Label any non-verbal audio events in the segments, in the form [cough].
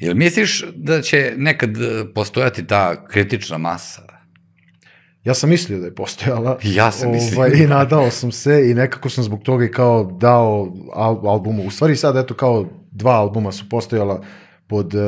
Jel misliš da će nekad e, postojati ta kritična masa? Ja sam mislio da je postojala. [laughs] Ja sam mislio. Ovaj, I nadao sam se i nekako sam zbog toga i kao dao al albumu. U stvari sad, eto, kao dva albuma su postojala pod uh,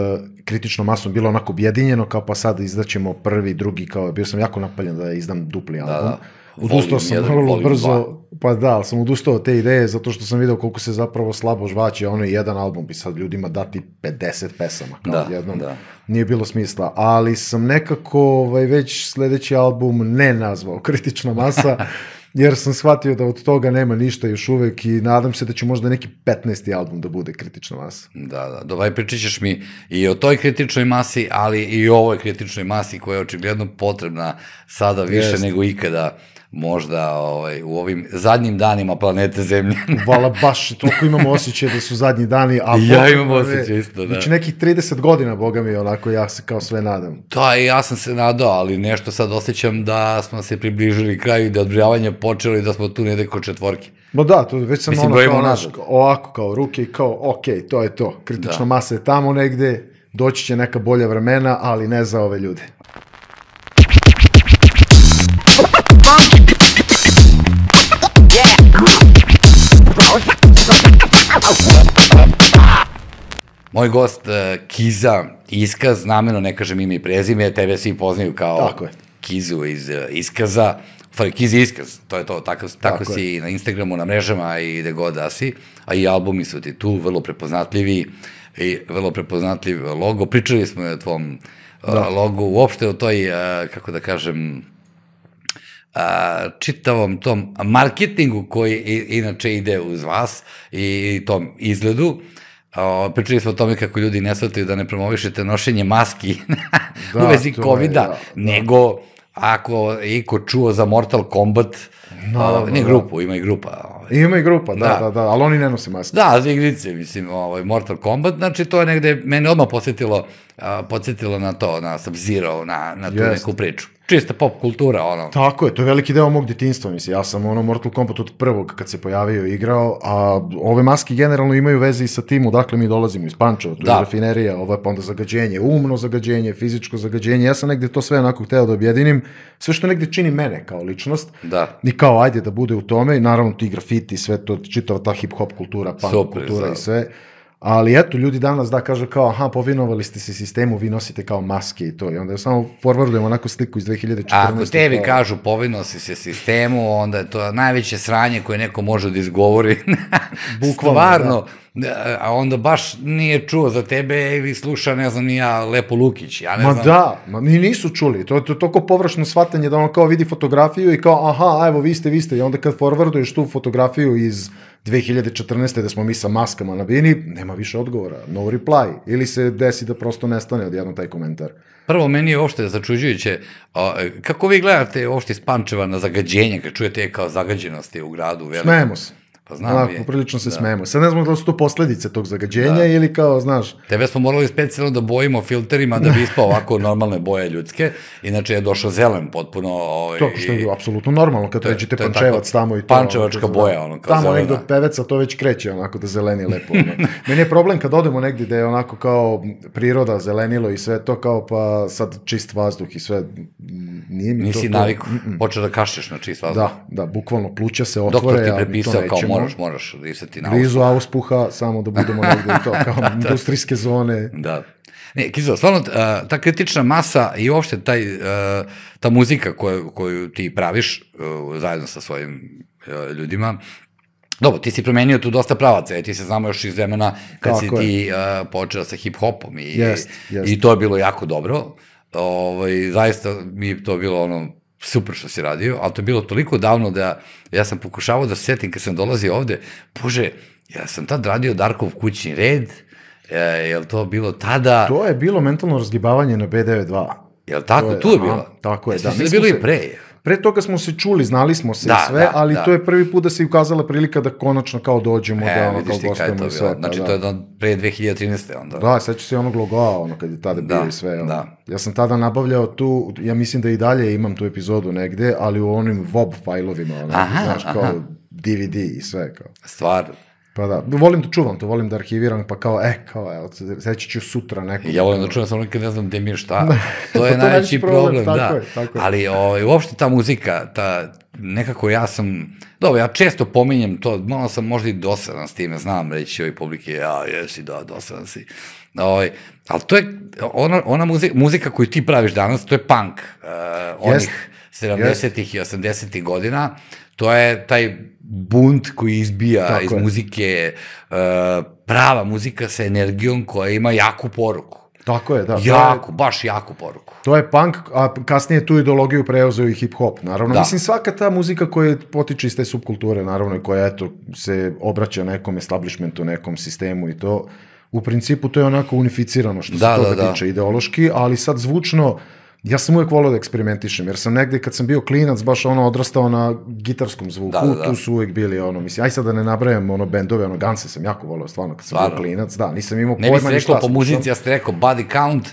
kritičnom masom, bilo onako objedinjeno, kao pa sad izdaćemo prvi, drugi, kao bio sam jako napaljen da izdam dupli album. da. Odustao sam jedan, vrlo brzo, dva. pa da, ali sam odustao od te ideje zato što sam video koliko se zapravo slabo žvaće, ono jedan album bi sad ljudima dati 50 pesama, kao Da, odjednom. da. Nije bilo smisla, ali sam nekako ovaj, već sledeći album ne nazvao [laughs] kritična masa, [laughs] jer sam shvatio da od toga nema ništa još uvek i nadam se da će možda neki 15. album da bude kritična masa. Da, da, dovaj pričat ćeš mi i o toj kritičnoj masi, ali i o ovoj kritičnoj masi koja je očigledno potrebna sada više Jeste. nego ikada možda ovaj, u ovim zadnjim danima planete Zemlje. Vala baš, toliko imamo osjećaj da su zadnji dani, a [laughs] ja imam osjećaj isto, da. Znači nekih 30 godina, boga mi, onako ja se kao sve nadam. Da, i ja sam se nadao, ali nešto sad osjećam da smo se približili kraju i da je odbrijavanje počelo i da smo tu negde kod četvorke. No da, to već sam Mislim, ono kao, naš, ovako kao ruke i kao, ok, to je to. Kritična Da. masa je tamo negde, doći će neka bolja vremena, ali ne za ove ljude. Moj gost uh, Kiza Iskaz, nameno ne kažem ime i prezime, tebe svi poznaju kao Tako je. Kizu iz uh, Iskaza, stvari Kiza Iskaz, to je to, tako, tako, Tako si i na Instagramu, na mrežama i gde god da si, a i albumi su ti tu, vrlo prepoznatljivi i vrlo prepoznatljiv logo. Pričali smo o tvom uh, logu, uopšte o toj, uh, kako da kažem, a, čitavom tom marketingu koji i, inače ide uz vas i tom izgledu. O, pričali smo o tome kako ljudi ne shvataju da ne promovišete nošenje maski [laughs] Da, u vezi COVID-a, da, da. nego ako je iko čuo za Mortal Kombat, Naravno, o, ne da. grupu, ima i grupa. ovaj. I ima i grupa, da, Da. da, da, ali oni ne nose maske. Da, za igrice, mislim, ovaj, Mortal Kombat, znači to je negde, mene odmah podsjetilo, a, podsjetilo na to, na Sub-Zero, na, na tu Jest. neku priču. Čista pop kultura, ono. Tako je, to je veliki deo mog detinjstva, mislim. Ja sam ono Mortal Kombat od prvog kad se pojavio igrao, a ove maske generalno imaju veze i sa tim odakle mi dolazimo iz Pančeva, tu Da. je rafinerija, ovo je pa onda zagađenje, umno zagađenje, fizičko zagađenje. Ja sam negde to sve onako hteo da objedinim, sve što negde čini mene kao ličnost. Da. I kao, ajde da bude u tome, i naravno ti grafiti, sve to, čitava ta hip-hop kultura, punk Super, kultura da. i sve. Ali eto, ljudi danas da kažu kao, aha, povinovali ste se sistemu, vi nosite kao maske i to. I onda samo forwardujemo onako sliku iz 2014. Ako tebi kao- kažu povinno si se sistemu, onda je to najveće sranje koje neko može da izgovori. [laughs] Bukvalno, Stvarno. A onda baš nije čuo za tebe ili sluša, ne znam, ja, Lepo Lukić. Ja ne Ma znam. da, ma ni nisu čuli. To je to, toliko površno shvatanje da on kao vidi fotografiju i kao aha, evo vi ste, vi ste. I onda kad forwarduješ tu fotografiju iz 2014. da smo mi sa maskama na bini, nema više odgovora, no reply. Ili se desi da prosto nestane odjedno taj komentar. Prvo, meni je uopšte začuđujuće, kako vi gledate uopšte iz Pančeva na zagađenje, kad čujete kao zagađenosti u gradu? Velikom? Smejemo se. Pa znam Onako, je. poprilično se smejemo. Sad ne znamo da li su to posledice tog zagađenja ili kao, znaš, Tebe smo morali specijalno da bojimo filterima da bi [laughs] ispao ovako normalne boje ljudske, inače je došao zelen potpuno. Ovaj, to što je apsolutno normalno kad to ređete to pančevac tako tamo i to. pančevačka ono, boja, ono, kao Tamo zelena. negde od peveca to već kreće onako da zeleni lepo. Ono. [laughs] Meni je problem kad odemo negdje da je onako kao priroda, zelenilo i sve to kao pa sad čist vazduh i sve. Nije mi Nisi to, to. naviku, počeo da kašlješ na čist vazduh. Da, da, bukvalno pluća se otvore, Doktor ti prepisao kao nećemo. Moraš, moraš disati na Blizu auspuha, samo da budemo negde i to, [laughs] kao industrijske zone. Da. Ne, Kizo, stvarno, ta kritična masa i uopšte taj, ta muzika koju, koju ti praviš zajedno sa svojim ljudima, Dobro, ti si promenio tu dosta pravaca, jer ti se znamo još iz vremena kad si Tako je. ti uh, počeo sa hip-hopom i, Jest, jest. i to je bilo jako dobro. Ovaj, zaista mi je to bilo ono super što si radio, ali to je bilo toliko davno da ja sam pokušavao da se setim kad sam dolazio ovde, bože, ja sam tad radio Darkov kućni red, e, je li to bilo tada? To je bilo mentalno razgibavanje na B92. Je li tako? je- tu je aha, bilo? tako je, da, mi da je bilo i pre. Pre toga smo se čuli, znali smo se Da, i sve, da, ali da. to je prvi put da se ukazala prilika da konačno kao dođemo, da E, ono vidiš kao gostujemo i sve. pa Znači, da. to je do, pre 2013. onda. Da, seća se onog logoa, ono kad je tada bio Da, i sve. Ono. da. Ja sam tada nabavljao tu, ja mislim da i dalje imam tu epizodu negde, ali u onim VOB fajlovima, ono, Aha, znaš, kao aha. DVD i sve. Kao. Stvar. Pa da, volim da čuvam to, volim da arhiviram, pa kao, e, kao, evo, seći ću sutra neko. Ja volim da čuvam, samo nikad ne znam gde mi je šta. [laughs] To je to najveći problem, problem, tako da. je, tako je. Ali ovaj, uopšte ta muzika, ta, nekako ja sam, dobro, ja često pominjem to, malo sam možda i dosadan s time, znam reći ovoj publike, ja, jesi, da, dosadan si. Ovaj, ali to je, ona, ona muzika, muzika koju ti praviš danas, to je punk, uh, onih 70-ih i 80-ih godina, to je taj bunt koji izbija Tako iz je. muzike, uh, prava muzika sa energijom koja ima jaku poruku. Tako je, da. to je- Jako, baš jaku poruku. To je punk, a kasnije tu ideologiju preuzeo i hip-hop, naravno. Da. Mislim, svaka ta muzika koja potiče iz te subkulture, naravno, i koja, eto, se obraća nekom establishmentu, nekom sistemu i to, u principu to je onako unificirano što Da, se toga da, da. tiče ideološki, ali sad zvučno, ja sam uvek volio da eksperimentišem, jer sam negde kad sam bio klinac baš ono odrastao na gitarskom zvuku, Da, da, da. tu su uvek bili ono, mislim, aj sad da ne nabrajam ono bendove, ono Ganse sam jako volio stvarno kad sam Stvarno? bio klinac, da, nisam imao Ne bih pojma se ni rekao po muzici, ja ste rekao Body Count,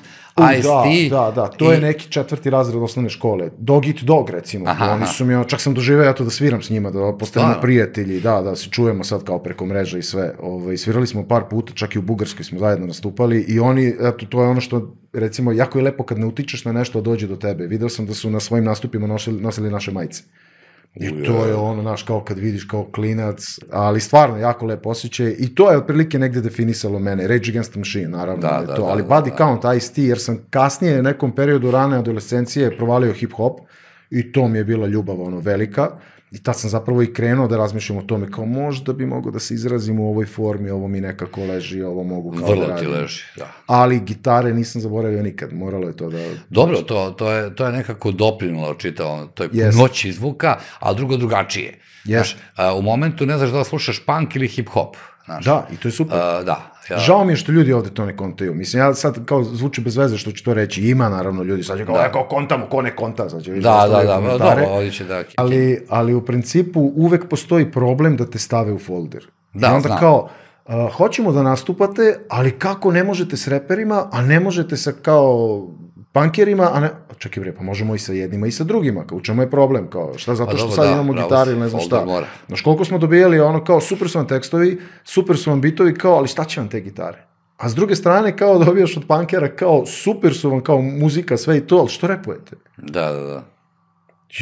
Ice-T. Da, da, da, to i- je neki četvrti razred osnovne škole. Dog Eat Dog, recimo. Aha, Oni su mi, ono, čak sam doživeo eto da sviram s njima, da postanemo prijatelji, da, da se čujemo sad kao preko mreža i sve. Ovaj, svirali smo par puta, čak i u Bugarskoj smo zajedno nastupali i oni, eto, to je ono što, recimo, jako je lepo kad ne utičeš na nešto, a dođe do tebe. Video sam da su na svojim nastupima nosili, nosili naše majice. I to je ono, znaš, kao kad vidiš kao klinac, ali stvarno jako lep osjećaj i to je otprilike negde definisalo mene. Rage Against the Machine, naravno, Da, je da, to, da, ali da, Body da. Count, Ice-T, jer sam kasnije u nekom periodu rane adolescencije provalio hip-hop i to mi je bila ljubav, ono, velika. I tad sam zapravo i krenuo da razmišljam o tome, kao možda bi mogao da se izrazim u ovoj formi, ovo mi nekako leži, ovo mogu kao da Vrlo ti radim. leži, da. Ali gitare nisam zaboravio nikad, moralo je to da... Dobro, to, to, je, to je nekako doprinulo čitavo toj Jest. noći zvuka, a drugo drugačije. Znaš, a, u momentu ne znaš da li slušaš punk ili hip-hop. Znaš, Da, i to je super. A, da. Ja, Žao mi je što ljudi ovde to ne kontaju. Mislim, ja sad kao zvuči bez veze što ću to reći. Ima naravno ljudi, sad će kao, da. kao kontamo, ko ne konta, sad će vidjeti da, da, da, komentare. dobro, ovdje će da... Ali, ali u principu uvek postoji problem da te stave u folder. Da, I onda znam. kao, uh, hoćemo da nastupate, ali kako ne možete s reperima, a ne možete sa kao pankerima, a ne, čekaj bre, pa možemo i sa jednima i sa drugima, kao u čemu je problem, kao šta zato Pa što dobro, sad da, imamo gitare ili ne znam šta. mora. Znaš koliko smo dobijali ono kao super su vam tekstovi, super su vam bitovi, kao ali šta će vam te gitare? A s druge strane kao [laughs] dobijaš od pankera kao super su vam kao muzika, sve i to, ali što repujete? Da, da, da.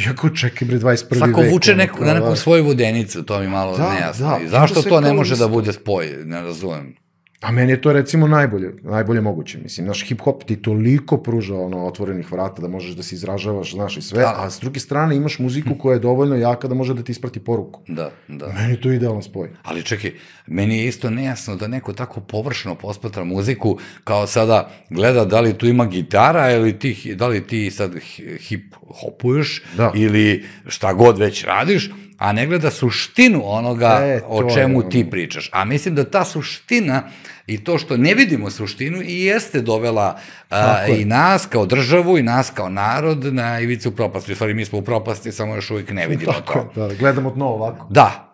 Jako čekaj bre 21. Svako vek. vuče neku, na neku da. svoju vodenicu, to mi malo Da, nejasno. da, I i zašto to ne može isto. da bude spoj, ne razumem. A meni je to recimo najbolje, najbolje moguće. Mislim, naš hip-hop ti toliko pruža ono, otvorenih vrata da možeš da se izražavaš, znaš i sve, Da. a s druge strane imaš muziku koja je dovoljno jaka da može da ti isprati poruku. Da, da. Meni je to idealan spoj. Ali čekaj, meni je isto nejasno da neko tako površno posmatra muziku, kao sada gleda da li tu ima gitara ili ti, da li ti sad hip hopuješ Da. ili šta god već radiš, a ne gleda suštinu onoga E, o to je čemu ono. ti pričaš. A mislim da ta suština i to što ne vidimo suštinu i jeste dovela a, je. i nas kao državu i nas kao narod na ivicu propasti. U stvari mi smo u propasti, samo još uvijek ne vidimo to. Tako je, da, gledamo dno ovako. Da.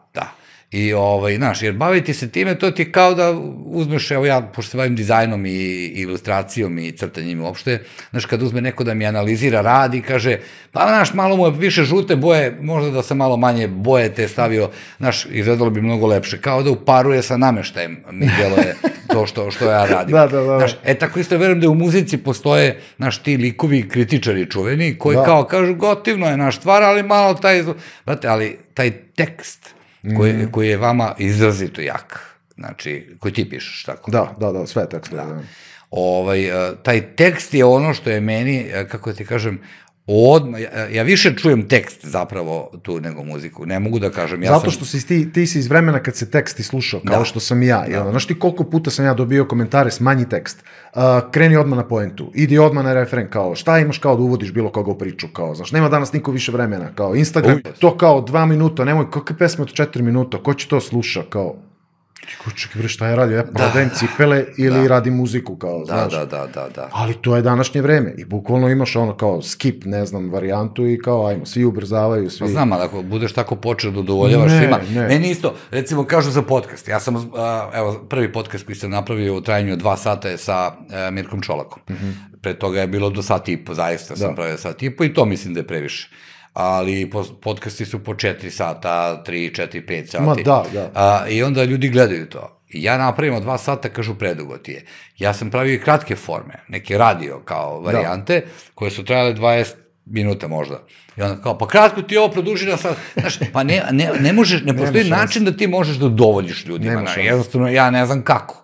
I, ovaj, znaš, jer baviti se time, to ti kao da uzmeš, evo ja, pošto se bavim dizajnom i ilustracijom i crtanjem uopšte, znaš, kad uzme neko da mi analizira rad i kaže, pa, znaš, malo mu je više žute boje, možda da sam malo manje boje te stavio, znaš, izgledalo bi mnogo lepše, kao da uparuje sa nameštajem, mi djeluje to što, što ja radim. Da, da, da. Znaš, e, tako isto verujem da u muzici postoje, znaš, ti likovi kritičari čuveni, koji Da. kao kažu, gotivno je naš stvar, ali malo taj, znate, ali taj tekst koji, Mhm. koji je vama izrazito jak, znači, koji ti pišeš, tako? Da, da, da, sve tekstove. Da. Ovaj, e, taj tekst je ono što je meni, e, kako ti kažem, odmah, ja, ja više čujem tekst zapravo tu nego muziku, ne mogu da kažem, ja Zato sam... što si ti, ti si iz vremena kad se tekst i slušao, kao Da. što sam i ja. Da. Znaš ti koliko puta sam ja dobio komentare, smanji tekst, uh, kreni odmah na poentu, idi odmah na referen, kao šta imaš kao da uvodiš bilo koga u priču, kao, znaš, nema danas niko više vremena, kao Instagram, Uj. to kao dva minuta, nemoj, kakve pesme od četiri minuta, ko će to sluša, kao, čekaj bre, šta je radio, ja prodajem cipele ili Da. radim muziku, kao, Da, znaš. da, da, da, da. Ali to je današnje vreme i bukvalno imaš ono kao skip, ne znam, varijantu i kao ajmo, svi ubrzavaju, svi... Pa znam, ali ako budeš tako počeo da udovoljavaš Ne, svima, ne. meni isto, recimo kažu za podcast, ja sam, a, evo, prvi podcast koji sam napravio u trajanju od dva sata je sa a, Mirkom Čolakom. Pre toga je bilo do sat i po, zaista sam Da. pravio sat i po i to mislim da je previše. Ali po- podcasti su po 4 sata, 3, 4, 5 sati. Ma da, da. A, I onda ljudi gledaju to. I ja napravim od dva sata, kažu predugo ti je. Ja sam pravio i kratke forme, neke radio kao varijante, koje su trajale 20 minuta možda. I onda kao, pa kratko ti je ovo produži na sad. Znaš, pa ne, ne, ne možeš, ne postoji način da ti možeš da udovoljiš ljudima. Nema šanse. jednostavno, ja ne znam kako.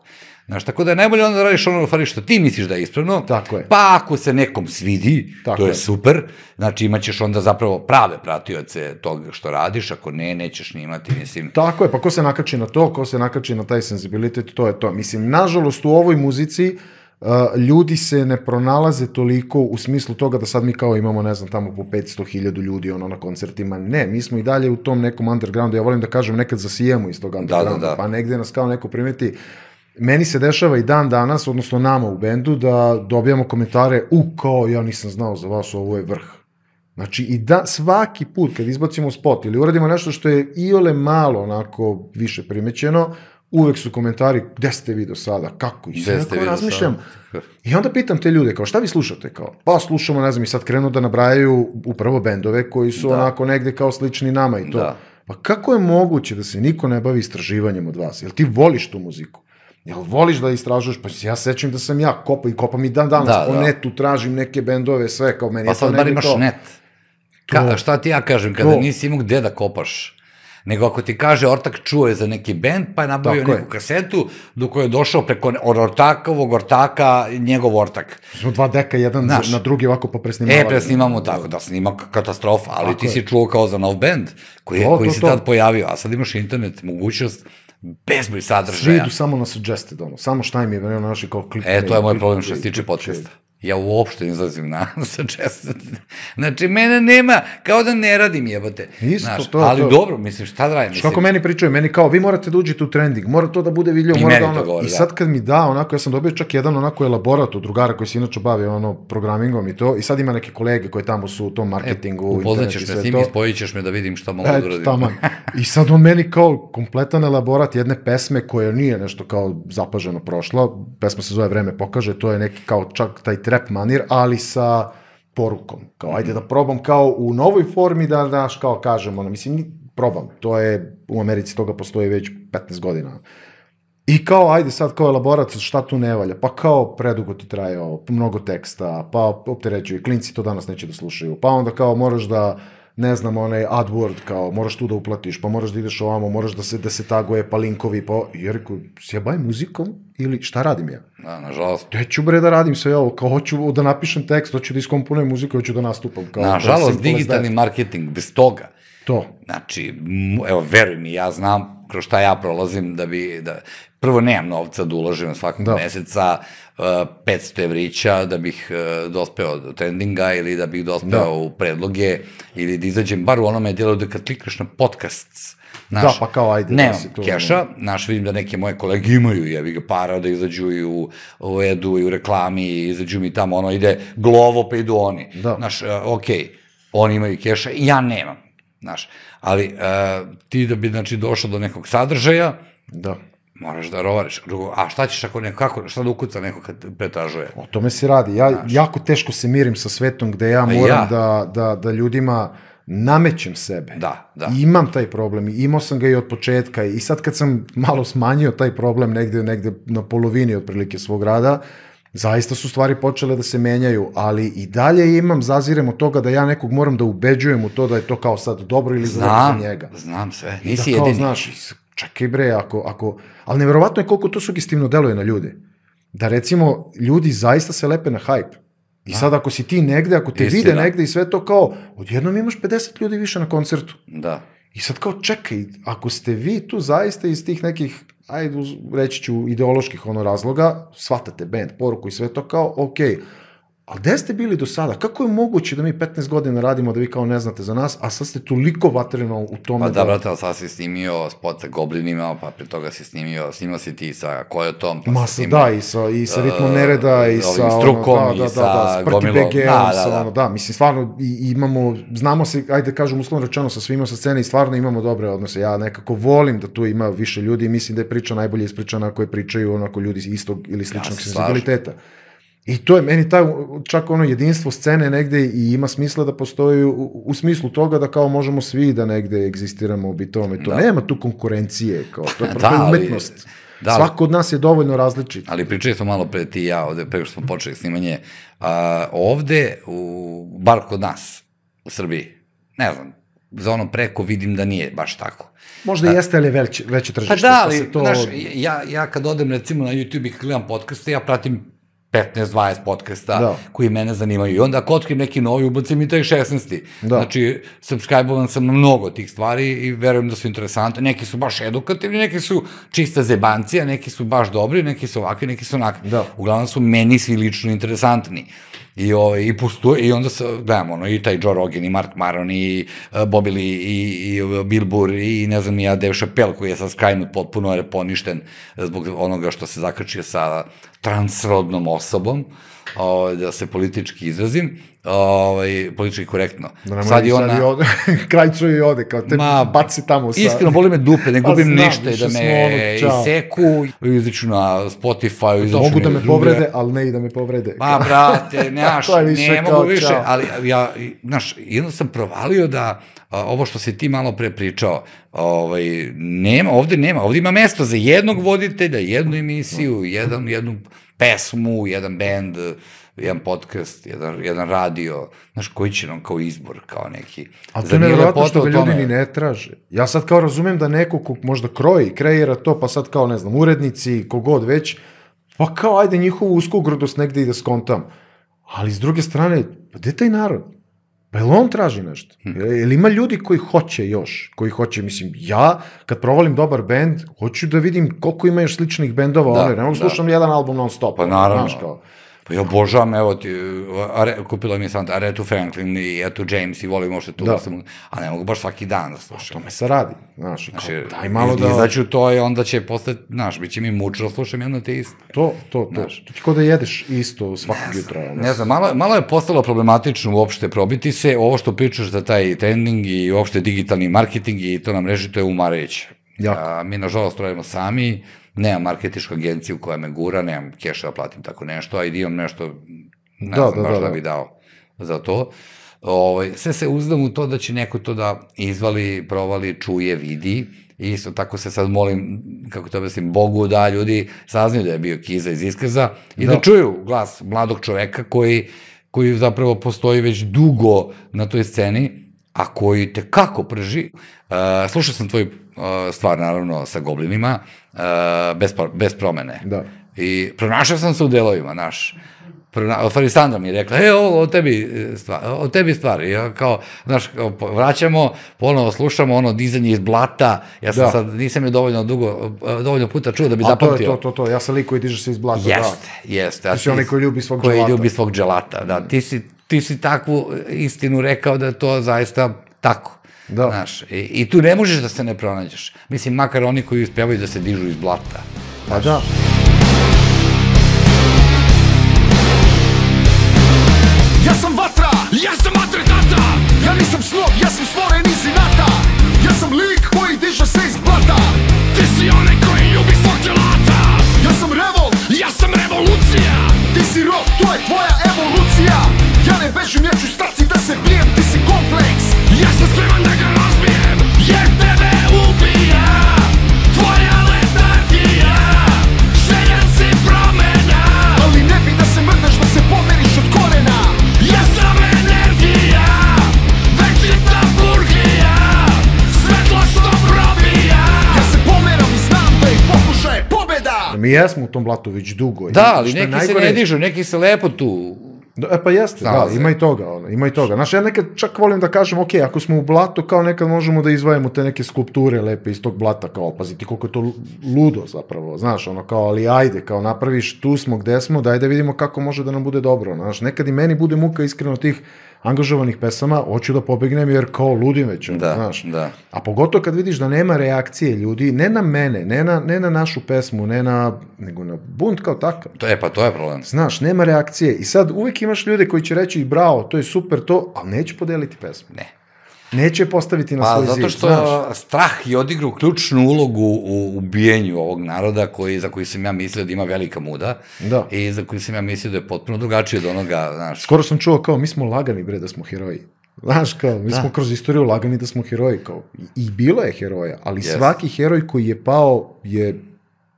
Znaš, tako da je najbolje onda da radiš ono stvari što ti misliš da je ispravno. Tako je. Pa ako se nekom svidi, Tako to je, je. super. Znači imaćeš onda zapravo prave pratioce toga što radiš, ako ne, nećeš ni imati, mislim. Tako je, pa ko se nakači na to, ko se nakači na taj senzibilitet, to je to. Mislim, nažalost, u ovoj muzici uh, ljudi se ne pronalaze toliko u smislu toga da sad mi kao imamo, ne znam, tamo po 500.000 ljudi ono na koncertima. Ne, mi smo i dalje u tom nekom undergroundu. Ja volim da kažem, nekad zasijemo iz tog undergrounda, da. pa negde nas kao neko primeti. Meni se dešava i dan danas, odnosno nama u bendu, da dobijamo komentare, u, kao, ja nisam znao za vas, ovo je vrh. Znači, i da, svaki put kad izbacimo spot ili uradimo nešto što je iole malo onako više primećeno, uvek su komentari, gde ste vi do sada, kako, i sve tako do razmišljam. sada? [laughs] I onda pitam te ljude, kao šta vi slušate, kao, pa slušamo, ne znam, i sad krenu da nabrajaju upravo bendove koji su Da. onako negde kao slični nama i to. Da. Pa kako je moguće da se niko ne bavi istraživanjem od vas? Jel ti voliš tu muziku? Jel voliš da istražuješ? Pa ja sećam da sam ja kopa i kopam i dan danas Da, po da. netu, tražim neke bendove, sve kao meni. Pa je to sad bar imaš kao- net. Ka, šta ti ja kažem, kada To. nisi imao gde da kopaš? Nego ako ti kaže ortak čuo je za neki bend, pa je nabavio Tako je. neku kasetu, do koje je došao preko od ortakovog ortaka, njegov ortak. Smo dva deka, jedan Znaš. na drugi ovako popresnimavali. E, presnimamo tako, da snima katastrofa, ali Tako ti je. si čuo kao za nov bend, koji, je, To, koji to, se to. tad pojavio, a sad imaš internet, mogućnost, bezbroj Svi sadržaja. idu samo na suggested, ono, samo šta im je, ono, naši kao klik. E, to je moj problem što se tiče podcasta. Ja uopšte ne izlazim na [laughs] suggested. Znači, mene nema, kao da ne radim jebote. Isto, to je ali to. dobro, mislim, šta da radim? Znaš kako meni pričaju, meni kao, vi morate da uđete u trending, mora to da bude vidljivo, mora da to ono, govore, i da. sad kad mi da, onako, ja sam dobio čak jedan onako elaborat od drugara koji se inače bavi ono programingom i to, i sad ima neke kolege koji tamo su u tom marketingu, E, Upoznaćeš me s njim to. i spojit ćeš me da vidim šta mogu da Eto, uradim. taman. I sad on meni kao kompletan elaborat jedne pesme koja nije nešto kao zapaženo prošla, pesma se zove Vreme pokaže, to je neki kao čak taj trap manir, ali sa porukom. Kao, ajde da probam kao u novoj formi da, daš kao kažem, ono, mislim, probam. To je, u Americi toga postoji već 15 godina. I kao, ajde sad kao elaborat, šta tu ne valja? Pa kao, predugo ti traje ovo, mnogo teksta, pa opterećuju, klinci to danas neće da slušaju, pa onda kao moraš da, ne znam, onaj AdWord, kao, moraš tu da uplatiš, pa moraš da ideš ovamo, moraš da se, da se taguje, pa linkovi, pa, i ja rekao, se ja bavim muzikom ili šta radim ja? Da, nažalost. Te ću bre da radim sve ovo, kao hoću da napišem tekst, hoću da iskomponujem muziku, hoću da nastupam. Kao, Nažalost, as digitalni marketing, bez toga, To. Znači, evo, veruj mi, ja znam kroz šta ja prolazim da bi, da, prvo nemam novca da uložim svakog Da. meseca uh, 500 evrića da bih uh, dospeo do trendinga ili da bih dospeo Da. u predloge ili da izađem bar u onome dijelu da kad klikneš na podcast, Znaš, Da, pa kao ajde, da Nemam si tu, keša, znaš, vidim da neke moje kolege imaju, jebi ga para da izađu i u, u edu i u reklami, i izađu mi tamo, ono, ide glovo pa idu oni. Da. Znaš, uh, okej, oni imaju keša, ja nemam, znaš, ali uh, ti da bi, znači, došao do nekog sadržaja, Da. moraš da rovariš. Drugo, a šta ćeš ako neko, kako, šta da ukuca neko kad pretražuje? O tome se radi. Ja jako teško se mirim sa svetom gde ja Pa moram ja. Da, da, da ljudima namećem sebe. Da, da. I imam taj problem i imao sam ga i od početka i sad kad sam malo smanjio taj problem negde, negde na polovini otprilike svog rada, zaista su stvari počele da se menjaju, ali i dalje imam, zazirem od toga da ja nekog moram da ubeđujem u to da je to kao sad dobro ili Znam, za njega. znam sve, I nisi da kao, jedini. znaš, čekaj bre, ako, ako, ali neverovatno je koliko to sugestivno deluje na ljude. Da recimo, ljudi zaista se lepe na hype. I sad ako si ti negde, ako te Istina. vide negde i sve to kao, odjednom imaš 50 ljudi više na koncertu. Da. I sad kao, čekaj, ako ste vi tu zaista iz tih nekih, ajde, reći ću, ideoloških ono razloga, shvatate band, poruku i sve to kao, okej, a gde ste bili do sada? Kako je moguće da mi 15 godina radimo da vi kao ne znate za nas, a sad ste toliko vatreno u tome Pa da, brate, ali sad si snimio spot sa Goblinima, pa pre toga si snimio, snimao si ti sa Kojotom, pa Ma si sa, snimao... da, i sa, i sa ritmom nereda, i sa strukom, ono, da, i da, sa da, da, Sprti gomilom. BG, Da, da, sa, da. ono, da, mislim, stvarno, i, imamo, znamo se, ajde da kažem uslovno rečeno sa svima sa scene i stvarno imamo dobre odnose. Ja nekako volim da tu ima više ljudi i mislim da je priča najbolje ispričana ako je pričaju onako ljudi istog ili sličnog se senzibiliteta. I to je meni taj, čak ono jedinstvo scene negde i ima smisla da postoji u, u smislu toga da kao možemo svi da negde egzistiramo u bitome. To Da. nema tu konkurencije, kao to je [laughs] Da, da, ali- umetnost. da, Da, ali- Svako od nas je dovoljno različit. Ali pričali smo malo pre ti i ja, ovde, pre što smo počeli snimanje, a, ovde, u, bar kod nas, u Srbiji, ne znam, za ono preko vidim da nije baš tako. Možda jeste, ali je veće, veće tržište. Pa da, ali, to... znaš, ja, ja kad odem recimo na YouTube i gledam podcaste, ja pratim 15-20 podcasta Da. koji mene zanimaju. I onda ako otkrim neki novi, ubacim i taj 16. Da. Znači, subscribe-ovan sam na mnogo tih stvari i verujem da su interesantne. Neki su baš edukativni, neki su čista zebancija, neki su baš dobri, neki su ovakvi, neki su onakvi. Da. Uglavnom su meni svi lično interesantni. I, ovaj, i, postoje, I onda se, gledamo, ono, i taj Joe Rogan, i Mark Maron, i uh, Bobby Lee, i, i uh, Bill Burr, i ne znam, ja Dave Chappelle, koji je sad skrajnut potpuno je poništen zbog onoga što se zakačio sa transrodnom osobom, ovaj, da se politički izrazim, ovaj, politički korektno. Da sad je sad ona... i ode, [laughs] krajcu i ode, kao te Ma, baci tamo sa... Iskreno, boli me dupe, ne [laughs] Pa gubim znam, ništa i da me ono, iseku, izaću na Spotify, izaću Mogu da me druge- povrede, ali ne i da me povrede. Ma, brate, [laughs] nemaš, ne mogu više, čao. ali ja, i, znaš, jedno sam provalio da a, ovo što si ti malo pre pričao, ovaj, nema, ovde nema, ovde ima mesto za jednog voditelja, jednu emisiju, jedan, jednu pesmu, jedan bend, jedan podcast, jedan, jedan radio, znaš, koji će nam kao izbor, kao neki. A to je nevjerojatno što ga ljudi tome? ni ne traže. Ja sad kao razumem da neko ko možda kroji, kreira to, pa sad kao, ne znam, urednici, kogod već, pa kao, ajde njihovu uskogrdost negde i da skontam. Ali s druge strane, pa gde taj narod? Pa jel on traži nešto? Hm. Jel ima ljudi koji hoće još? Koji hoće, mislim, ja, kad provalim dobar bend, hoću da vidim koliko ima još sličnih bendova, Da, ne mogu da. slušam jedan album non stop. Pa naravno. Znaš, kao, Pa ja obožavam, evo ti, Are, kupila mi je sam Aretu Franklin i eto James i volim uopšte tu Da. vrstu, a ne mogu baš svaki dan da slušam. tome se radi, znaš, i kao, Znači, daj malo da... izaću to i onda će posle, znaš, bit će mi mučno da slušam jedno te isto. To, to, to. To ti kao da jedeš isto svakog jutra. ono. Ne znam, malo, malo je postalo problematično uopšte probiti se, ovo što pričaš za taj trending i uopšte digitalni marketing i to na mreži, to je umarajuće. Jako. A, mi nažalost radimo sami, nemam marketičku agenciju koja me gura, nemam keša da platim tako nešto, a i da imam nešto, ne Da, znam, da, baš da, da, da. bi dao za to. Ovaj, sve se uzdam u to da će neko to da izvali, provali, čuje, vidi. I isto tako se sad molim, kako to mislim, Bogu da ljudi saznaju da je bio Kiza iz Iskaza i da, Da. čuju glas mladog čoveka koji, koji zapravo postoji već dugo na toj sceni, a koji te kako prži. Uh, slušao sam tvoj stvar, naravno, sa goblinima, bez, bez promene. Da. I pronašao sam se u delovima, naš. Prona, Farisandra mi je rekla, e, ovo, o tebi e, stvar, o tebi stvar. I ja kao, znaš, kao, vraćamo, ponovo slušamo ono dizanje iz blata, ja sam Da. sad, nisam je dovoljno dugo, e, dovoljno puta čuo da bi A to je zapamtio. to, to, to. Ja sam lik koji diže se iz blata. Jeste, jeste. a Ti si onaj koji ljubi svog koji dželata. ljubi svog dželata, da. Ti si, ti si takvu istinu rekao da je to zaista tako. Da. Znaš, i, i tu ne možeš da se ne pronađeš. Mislim, makar oni koji uspevaju da se dižu iz blata. Pa da. Ja sam vatra, ja sam matretata Ja nisam snob, ja sam stvoren iz inata Ja sam lik koji diže se iz blata Ti si onaj koji ljubi svog dželata Ja sam revolt, ja sam revolucija Ti si rob, to je tvoja evolucija Ja ne bežim, ja ću Mi jesmo u tom blatu već dugo. Da, ali neki se najgore- ne dižu, neki se lepo tu Da, e, pa jeste, da, Snalaze. ima i toga, ono, ima i toga. Znaš, ja nekad čak volim da kažem, ok, ako smo u blatu, kao nekad možemo da izvajemo te neke skulpture lepe iz tog blata, kao, pazi ti koliko je to ludo zapravo, znaš, ono, kao, ali ajde, kao, napraviš, tu smo gde smo, daj da vidimo kako može da nam bude dobro, znaš, nekad i meni bude muka iskreno tih angažovanih pesama, hoću da pobegnem jer kao ludim već, Da, znaš. da. A pogotovo kad vidiš da nema reakcije ljudi, ne na mene, ne na, ne na našu pesmu, ne na, nego na bunt kao takav. To je, pa to je problem. Znaš, nema reakcije i sad uvek imaš ljude koji će reći bravo, to je super to, ali neće podeliti pesmu. Ne. Neće postaviti na Pa, svoj zato zid, što znaš. strah je odigrao ključnu ulogu u ubijenju ovog naroda koji, za koji sam ja mislio da ima velika muda Da. i za koji sam ja mislio da je potpuno drugačiji od onoga, znaš, Skoro sam čuo kao, mi smo lagani bre da smo heroji. Znaš, kao, mi smo kroz istoriju lagani da smo heroji, kao, i, bilo je heroja, ali Yes. svaki heroj koji je pao je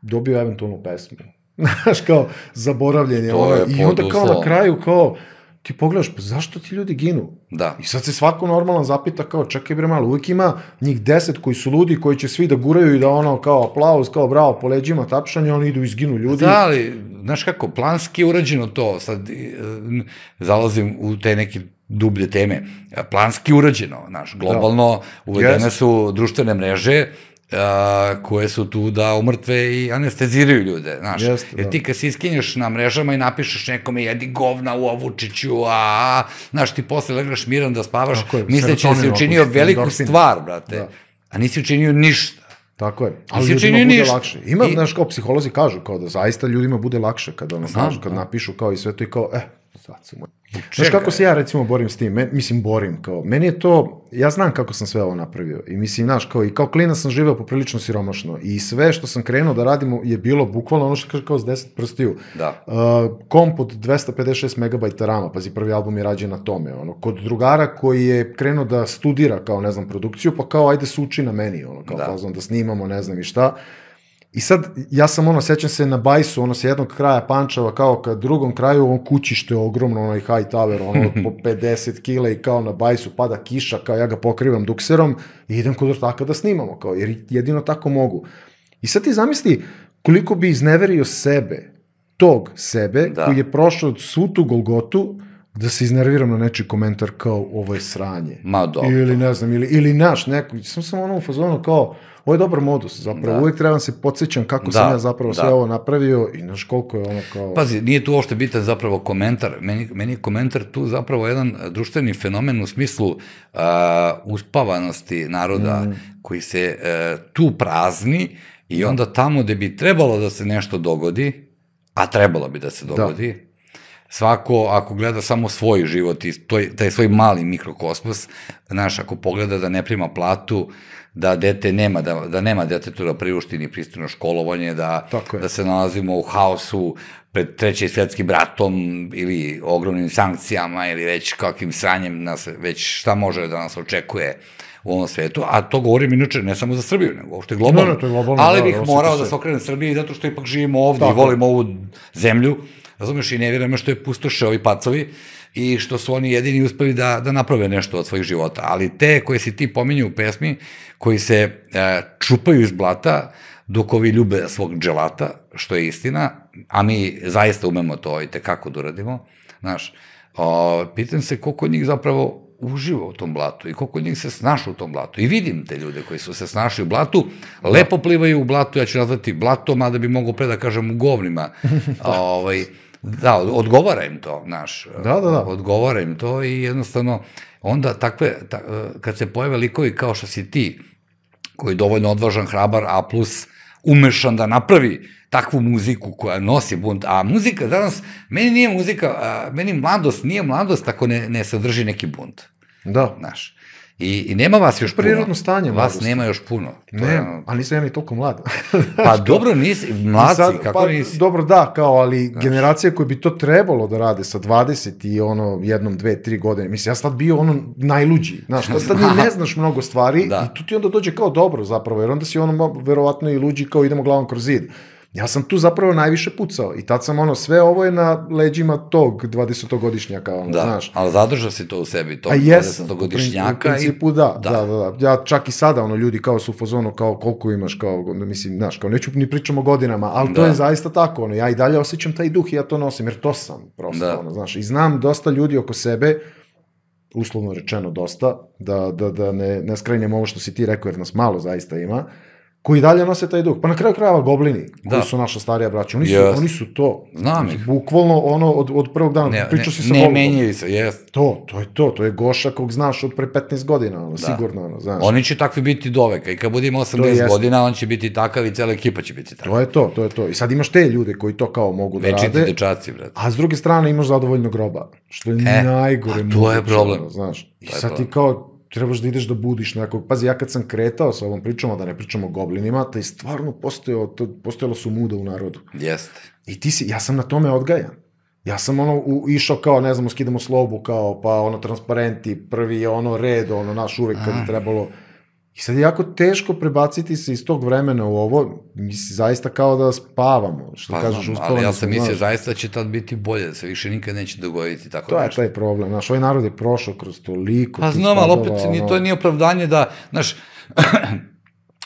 dobio eventualnu pesmu. [laughs] Znaš, kao, zaboravljen je. To ono, je I onda kao na kraju, kao, ti pogledaš, pa zašto ti ljudi ginu? da. I sad se svako normalan zapita kao, čekaj bre malo, uvijek ima njih deset koji su ludi, koji će svi da guraju i da ono, kao aplauz, kao bravo, po leđima, tapšanje, oni idu i izginu ljudi. Da, ali, znaš kako, planski je urađeno to, sad e, zalazim u te neke dublje teme, planski urađeno, znaš, globalno uvedene Jeste. su društvene mreže, a, koje su tu da umrtve i anesteziraju ljude, znaš. Jeste, Jer da. ti kad se iskinješ na mrežama i napišeš nekome jedi govna u ovučiću, a, znaš, ti posle legneš miran da spavaš, misleći da si učinio otpušta, veliku endorfin. stvar, brate. Da. A nisi učinio ništa. Tako je. Ali ljudima bude ništa. lakše. Ima, I- znaš, kao psiholozi kažu, kao da zaista ljudima bude lakše kad ono kažu, kad da. napišu kao i sve to i kao, eh, moj. Znaš kako se ja recimo borim s tim, Men, mislim borim, kao, meni je to, ja znam kako sam sve ovo napravio i mislim, znaš, kao i kao klinac sam živeo poprilično siromašno i sve što sam krenuo da radim je bilo bukvalno ono što kaže kao s 10 prstiju. Da. Uh, komp od 256 MB rama, pazi, prvi album je rađen na tome, ono, kod drugara koji je krenuo da studira kao, ne znam, produkciju, pa kao, ajde se uči na meni, ono, kao Da. fazon, da snimamo, ne znam i šta. I sad, ja sam ono, sećam se na bajsu, ono, sa jednog kraja Pančeva, kao ka drugom kraju, on kućište ogromno, onaj high tower, ono, [laughs] po 50 kila i kao na bajsu pada kiša, kao ja ga pokrivam dukserom i idem kod ortaka da snimamo, kao, jer jedino tako mogu. I sad ti zamisli koliko bi izneverio sebe, tog sebe, Da. da. koji je prošao svu tu golgotu, da se iznerviram na nečiji komentar kao ovo je sranje. Ma dobro. Ili ne znam, ili, ili naš neko, sam sam ono u fazonu kao, ovo je dobar modus, zapravo, Da. uvijek trebam se podsjećam kako Da, sam ja zapravo sve da. ovo napravio i znaš koliko je ono kao... Pazi, nije tu uopšte bitan zapravo komentar. Meni, meni je komentar tu zapravo jedan društveni fenomen u smislu uh, uspavanosti naroda Mm. koji se uh, tu prazni i onda tamo gde bi trebalo da se nešto dogodi, a trebalo bi da se dogodi, svako ako gleda samo svoj život i to, taj svoj mali mikrokosmos, znaš, ako pogleda da ne prima platu, da dete nema, da, da nema detetu da priušti ni pristojno školovanje, da, da se nalazimo u haosu pred treći svetskim bratom ili ogromnim sankcijama ili već kakvim sranjem nas, već šta može da nas očekuje u ovom svetu, a to govorim inače ne samo za Srbiju, nego uopšte globalno. Ne, ne, to je globalno, Ali da, bih osjeti morao da se okrenem Srbiji zato što ipak živimo ovde Tako. i volimo ovu zemlju, razumeš, i ne vjerujem što je pustoše ovi pacovi i što su oni jedini uspeli da, da naprave nešto od svojih života. Ali te koje si ti pominju u pesmi, koji se e, čupaju iz blata, dok ovi ljube svog dželata, što je istina, a mi zaista umemo to i tekako da uradimo, znaš, o, pitam se koliko njih zapravo uživa u tom blatu i koliko njih se snaša u tom blatu. I vidim te ljude koji su se snašli u blatu, lepo plivaju u blatu, ja ću nazvati blatom, a da bi mogo pre da kažem u govnima. [laughs] ovaj, da, odgovara im to, znaš. Da, da, da. Odgovara im to i jednostavno, onda takve, ta, kad se pojave likovi kao što si ti, koji je dovoljno odvažan, hrabar, a plus umešan da napravi takvu muziku koja nosi bunt, a muzika danas, meni nije muzika, a, meni mladost nije mladost ako ne, ne sadrži neki bunt, Da. znaš. I, I nema vas još puno. Prirodno stanje Vas mladosti. nema još puno. To je Ne, ono- a nisam ja ni toliko mlad. Pa [laughs] dobro, nisi, mlaci, Sad, kako pa, nisi? Dobro, da, kao, ali generacija koja bi to trebalo da rade sa 20 i ono, jednom, dve, tri godine, mislim, ja sam tad bio ono najluđi, znaš, tad, tad ni [laughs] ne znaš mnogo stvari Da. i tu ti onda dođe kao dobro zapravo, jer onda si ono, verovatno i luđi kao idemo glavom kroz zid. Ja sam tu zapravo najviše pucao i tad sam ono, sve ovo je na leđima tog 20-godišnjaka, ono, Da, znaš. ali zadržao si to u sebi, to A jesam, u, principu da, Da. da, da, da, Ja čak i sada, ono, ljudi kao su u fazonu, kao koliko imaš, kao, mislim, znaš, kao neću ni pričamo o godinama, ali to Da. je zaista tako, ono, ja i dalje osjećam taj duh i ja to nosim, jer to sam, prosto, Da. ono, znaš, i znam dosta ljudi oko sebe, uslovno rečeno dosta, da, da, da ne, ne skrajnjem ovo što si ti rekao, jer nas malo zaista ima, koji dalje nose taj duh. Pa na kraju krajeva goblini, koji Da. su naša starija braća, oni su, Jest. oni su to. Znam ih. Bukvalno ono od, od prvog dana, Ne, pričao ne, si sa ne Volvom. menjaju se, jest. To, to je to, to je Goša kog znaš od pre 15 godina, ono, sigurno, ono, znaš. Oni će takvi biti do veka i kad budemo 80 jeste. godina, on će biti takav i cela ekipa će biti takva. To je to, to je to. I sad imaš te ljude koji to kao mogu da Večiti rade, dečaci, brate. a s druge strane imaš zadovoljno groba, što je E, najgore a to je problem. ono, znaš. I sad ti kao, trebaš da ideš da budiš nekog. Pazi, ja kad sam kretao sa ovom pričom, da ne pričamo o goblinima, taj stvarno postojao, to, postojalo su muda u narodu. Jeste. I ti si, ja sam na tome odgajan. Ja sam ono u, išao kao, ne znam, skidamo slobu, kao, pa ono transparenti, prvi je ono red, ono naš uvek kad je trebalo. I sad je jako teško prebaciti se iz tog vremena u ovo, misli, zaista kao da spavamo, što Pa, kažeš, uspavamo. ali ja sam mislio znaš. zaista da će tad biti bolje, da se više nikad neće dogoditi tako To je nešto. taj problem, znaš, ovaj narod je prošao kroz toliko. Pa znam, ali opet ono. to nije opravdanje da, znaš, [clears throat]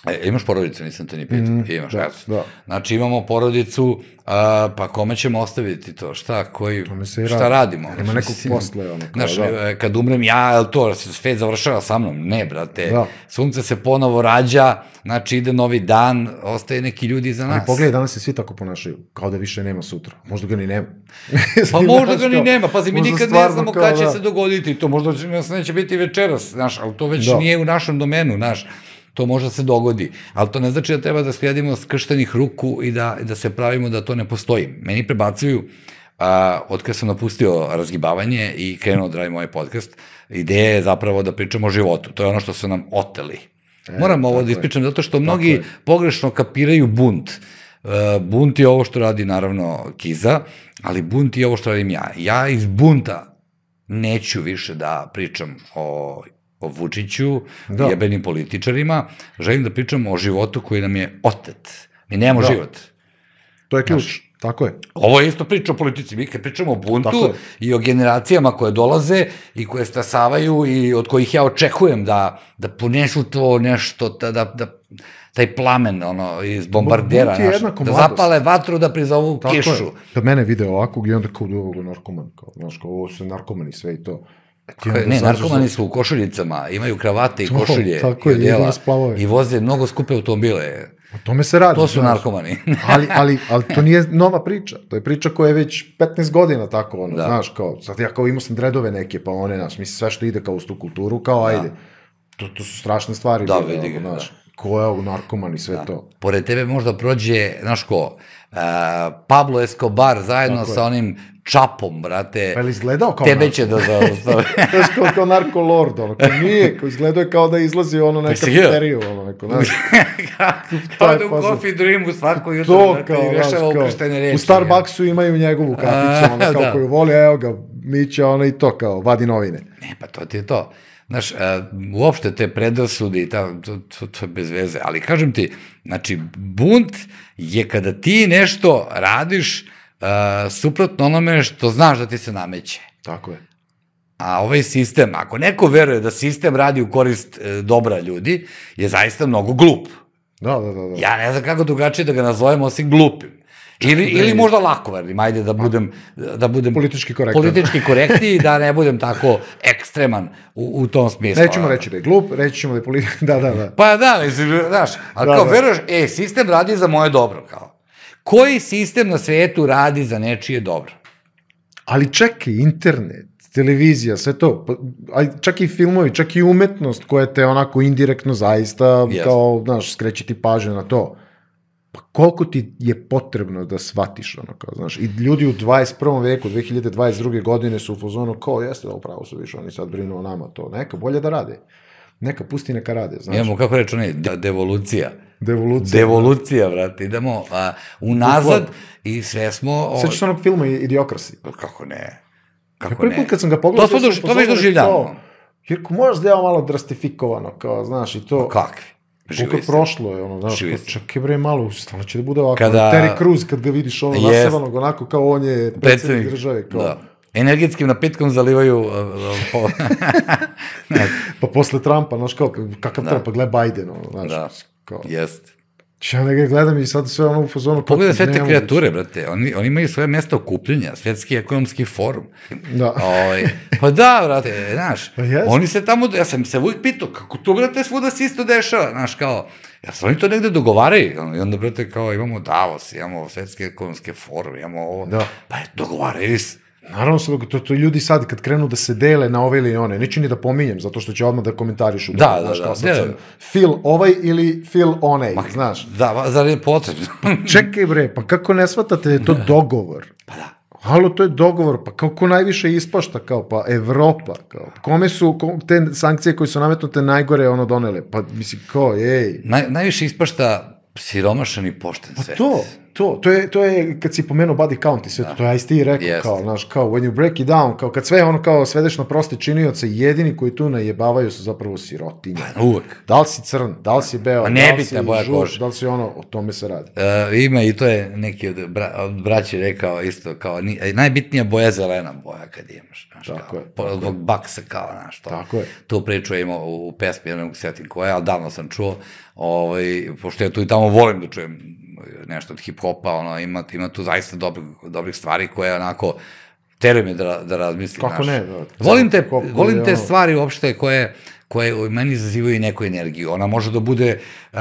E, imaš porodicu, nisam te ni pitao. Mhm, imaš, da, eto. da. Znači imamo porodicu, a, pa kome ćemo ostaviti to? Šta, koji, i šta radi. radimo? Ima nekog Mislim, posle, ono, kao, Znaš, da. e, kad umrem ja, je li to, se svet završava sa mnom? Ne, brate. Da. Sunce se ponovo rađa, znači ide novi dan, ostaje neki ljudi iza nas. Ali pogledaj, danas se svi tako ponašaju, kao da više nema sutra. Možda ga ni nema. [laughs] Pa možda ga ni nema, pazi, mi nikad ne znamo kao, kad će da. se dogoditi to, možda će, nas neće biti večeras, znaš, ali to već Da. nije u našem domenu, znaš, to može se dogodi, ali to ne znači da treba da slijedimo skrštenih ruku i da, da se pravimo da to ne postoji. Meni prebacuju, a, od kada sam napustio razgibavanje i krenuo da radim ovaj podcast, ideja je zapravo da pričamo o životu, to je ono što su nam oteli. Moram ovo da tako je. ispričam, zato što mnogi je. pogrešno kapiraju bunt. Uh, bunt je ovo što radi naravno Kiza, ali bunt je ovo što radim ja. Ja iz bunta neću više da pričam o, o Vučiću, Da. jebenim političarima, želim da pričam o životu koji nam je otet. Mi nemamo Da. život. To je ključ, tako je. Ovo je isto priča o politici. Mi kad pričamo o buntu i o generacijama koje dolaze i koje stasavaju i od kojih ja očekujem da, da ponesu to nešto, da, da, da taj plamen ono, iz bombardera, znaš, jednako da mladost. zapale vatru da prizovu Tako kišu. je. Kad mene vide ovakvog i onda kao da ovo je narkoman, kao, znaš, kao ovo su narkomani sve i to. Koje- onda Ne, narkomani za- su u košuljicama, imaju kravate i To, košulje tako i je, odjela splavove. i voze mnogo skupe automobile. O tome se radi. To su znaš. narkomani. [laughs] ali, ali, ali to nije nova priča. To je priča koja je već 15 godina tako, ono, Da. znaš, kao, sad ja kao imao sam dredove neke, pa one, znaš, mislim, sve što ide kao uz tu kulturu, kao, ajde. To, to su strašne stvari. Da, vidi ga, ono, znaš, ko je ovo narkoman i sve to. Pored tebe možda prođe, znaš ko, uh, Pablo Escobar zajedno Tako je. sa onim čapom, brate. Pa je li izgledao kao Tebe narko? će da zaustave. [laughs] Znaš, kao, kao narko lord, ono, kao nije, [laughs] kao izgledao je kao da izlazi ono neka si gledao? piteriju, ono, neko, znaš, [laughs] Kao Taj da u. Coffee Dreamu svako jutro to brate, kao, i rešava kao, ukrštene reči. u Starbucksu imaju njegovu kaficu, ono, kao da. koju voli, evo ga, Mića, ono i to, kao, vadi novine. Ne, pa to ti je to. Znaš, uh, uopšte te predrasude i ta, to, to, to je bez veze, ali kažem ti, znači, bunt je kada ti nešto radiš uh, suprotno onome što znaš da ti se nameće. Tako je. A ovaj sistem, ako neko veruje da sistem radi u korist e, dobra ljudi, je zaista mnogo glup. Da, da, da. da. Ja ne znam kako drugačije da ga nazovemo osim glupim. Ili, ili možda lakovernim, ajde da budem, da budem Politički korektan. politički korektniji i da ne budem tako ekstreman u, u tom smislu. Nećemo reći da je glup, reći ćemo da je politika, [laughs] da, da, da. Pa da, mislim, znaš, ali Da, kao da. veruješ, e, sistem radi za moje dobro, kao. Koji sistem na svetu radi za nečije dobro? Ali i internet, televizija, sve to, pa, čak i filmovi, čak i umetnost koja te onako indirektno zaista, Jeste. kao, znaš, skreće ti pažnju na to. Pa koliko ti je potrebno da shvatiš ono kao, znaš, i ljudi u 21. veku, 2022. godine su u fazonu kao, jeste da upravo su više, oni sad brinu o nama, to, neka, bolje da rade. Neka, pusti neka rade, znaš, Imamo, kako reći onaj, de- devolucija. devolucija. Devolucija, brate, idemo a, unazad i sve smo... O, Sećaš se onog filma Idiokrasi? kako ne? Ja Kako prvi ne? put kad sam ga pogledao... To smo bio sam doži- u to već fazonu, doživljavamo. kao, Jerko, možeš da je malo drastifikovano, kao, znaš, i to... Kakvi? Koliko je prošlo je, ono, znaš, čak je bre malo, stvarno će da bude ovako, Kada- Terry Crews, kad ga vidiš ono Jest. nasevanog, onako kao on je predsjednik države, kao, Da. Energetskim napitkom zalivaju... uh, [laughs] uh, pa posle Trumpa, znaš, kao, kakav Da. Trump, pa Biden, ono, znaš, Da. kao, Jest. Ja ga gledam i sad sve ono u fazonu, Pogledaj sve te kreature, brate. Oni, oni imaju svoje mesta okupljanja, svetski ekonomski forum. Da. Ovaj, pa da, brate, znaš, Pa jeste. oni se tamo, ja sam se uvijek pitao, kako to, brate, svuda se isto dešava, znaš, kao, ja se oni to negde dogovaraju, i onda, brate, kao, imamo Davos, imamo svetske ekonomske forum, imamo ovo, Da. pa je, dogovaraju se. Naravno se, to, to ljudi sad kad krenu da se dele na ove ili one, neću ni da pominjem, zato što će odmah da komentarišu. Da, znaš, da, da. Ne, sam ne. Phil ovaj ili Phil onaj, znaš. Da, va- zar je potrebno? Čekaj bre, pa kako ne shvatate da je to dogovor? pa da. Alo, to je dogovor, pa kao ko najviše ispašta, kao pa Evropa, kao kome su ko, te sankcije koje su nametnute najgore ono donele, pa mislim kao, ej. Naj, najviše ispašta siromašan i pošten Pa svet. to, to, to je, to je kad si pomenuo body count i sve to, to ja isti rekao, Jeste. kao, znaš, kao, when you break it down, kao, kad sve ono kao svedeš na proste činioce, jedini koji tu najebavaju su zapravo sirotinje. Uvek. Da li si crn, da li si beo, Ma da li si boja žut, kože. da li si ono, o tome se radi. E, ima i to je neki od, bra, od braći rekao isto, kao ni, e, najbitnija boja je zelena boja kad imaš, znaš, Tako kao, je, po, zbog baksa kao, znaš, to, Tako je. tu priču imao u, pesmi, ja ne mogu se setim koja, ali davno sam čuo, ovaj, pošto ja tu i tamo volim da čujem nešto od hip-hopa, ono, ima, ima tu zaista dobrih, dobrih stvari koje onako, tere me da, da razmislim, Kako znaš. ne, da, volim te, volim te stvari uopšte koje, koje u meni izazivaju neku energiju. Ona može da bude uh,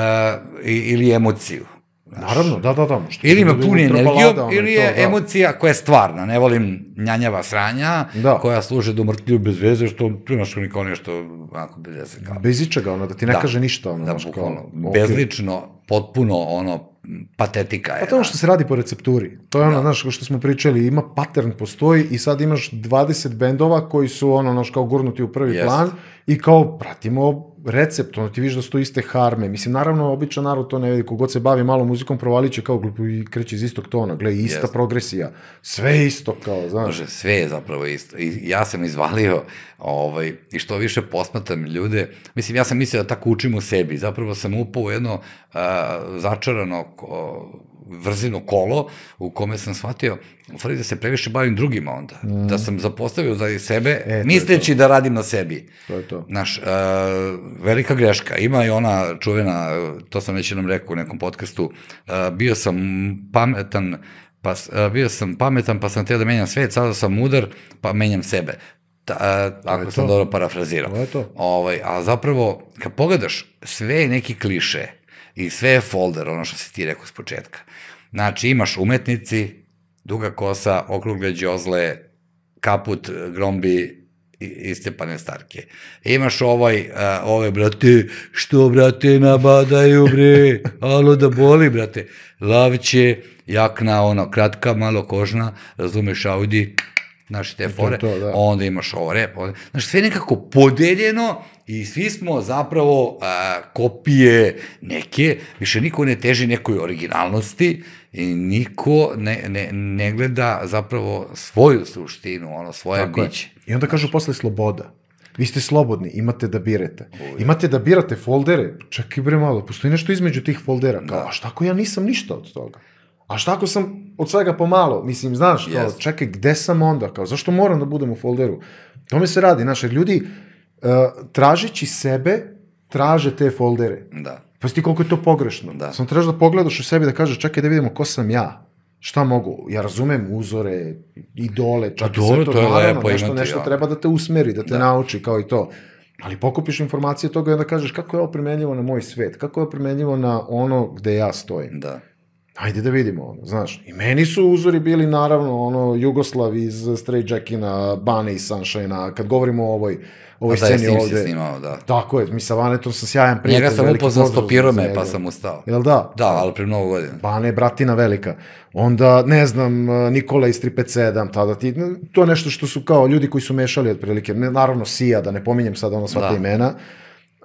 ili emociju. Naravno, da, da, da. što Ili bude puni ultra energijom, ili i to, je da. emocija koja je stvarna. Ne volim njanjava sranja, Da. koja služe do mrtlju bez veze, što znaš kao nešto onako bez veze. Kao. Bez ičega, ono, da ti ne Da. kaže ništa, ono, Da, znaš, kao, bukvalno, bezlično, potpuno ono, patetika je. Pa to je ono što se radi po recepturi. To je ono, znaš, kao što smo pričali, ima pattern postoji i sad imaš 20 bendova koji su ono, znaš, kao gurnuti u prvi Jest. plan i kao pratimo recept, ono ti vidiš da su to iste harme. Mislim, naravno, običan narod to ne vidi, kogod se bavi malo muzikom, provalit će kao glupo i kreće iz istog tona, gle, ista Jest. progresija, sve isto kao, znaš. Može, sve je zapravo isto. I ja sam izvalio, ovaj, i što više posmatam ljude, mislim, ja sam mislio da tako učim u sebi, zapravo sam upao u jedno uh, začarano ko, vrzino kolo u kome sam shvatio, u stvari da se previše bavim drugima onda, mm. da sam zapostavio za sebe, E, to misleći da radim na sebi. To je to. Znaš, uh, velika greška. Ima i ona čuvena, to sam već jednom rekao u nekom podcastu, uh, bio sam pametan, pa, uh, bio sam pametan, pa sam htio da menjam svet, sada sam mudar, pa menjam sebe. Ta, uh, ako sam to. dobro parafrazirao. To je to. Ovaj, a zapravo, kad pogledaš, sve je neki kliše i sve je folder, ono što si ti rekao s početka. Znači, imaš umetnici, duga kosa, okrugle đozle, kaput, grombi i, i Stepane Starke. Imaš ovaj, uh, ove, brate, što, brate, nabadaju, bre, alo da boli, brate. Lavće, jakna, ono, kratka, malo kožna, razumeš, Audi, znaš, te fore, to, da. onda imaš ovo rep, onda, znaš, sve je nekako podeljeno i svi smo zapravo a, kopije neke, više niko ne teži nekoj originalnosti i niko ne, ne, ne gleda zapravo svoju suštinu, ono, svoje Tako je. biće. I onda kažu posle sloboda. Vi ste slobodni, imate da birate. Imate da birate foldere, čekaj bre malo, postoji nešto između tih foldera. Kao, Da. a šta ako ja nisam ništa od toga? A šta ako sam od svega pomalo? Mislim, znaš, kao, Jest. čekaj, gde sam onda? Kao, zašto moram da budem u folderu? Tome se radi, znaš, jer ljudi, uh, tražeći sebe, traže te foldere. Da. Pa ti koliko je to pogrešno. Da. Samo trebaš da pogledaš u sebi da kažeš, čekaj da vidimo ko sam ja. Šta mogu? Ja razumem uzore, idole, čak Pa i sve dobro, to, to je naravno, lepo nešto, imati, nešto ja. treba da te usmeri, da te Da. nauči, kao i to. Ali pokupiš informacije toga i onda kažeš kako je ovo primenljivo na moj svet, kako je ovo primenljivo na ono gde ja stojim. Da. Ajde da vidimo, ono, znaš. I meni su uzori bili, naravno, ono, Jugoslav iz Stray Jackina, Bane iz Sunshine-a, kad govorimo o ovoj, ovoj Pa da sceni njim ovde. snimao, da. Tako je, mi sa Vanetom sam sjajan prijatelj. Njega sam upoznao, stopirao me, pa sam ustao. Jel da? Da, ali pre mnogo godina. Bane je bratina velika. Onda, ne znam, Nikola iz 357, tada ti, to je nešto što su kao ljudi koji su mešali otprilike, ne, naravno Sija, da ne pominjem sad ono sva ta Da. imena,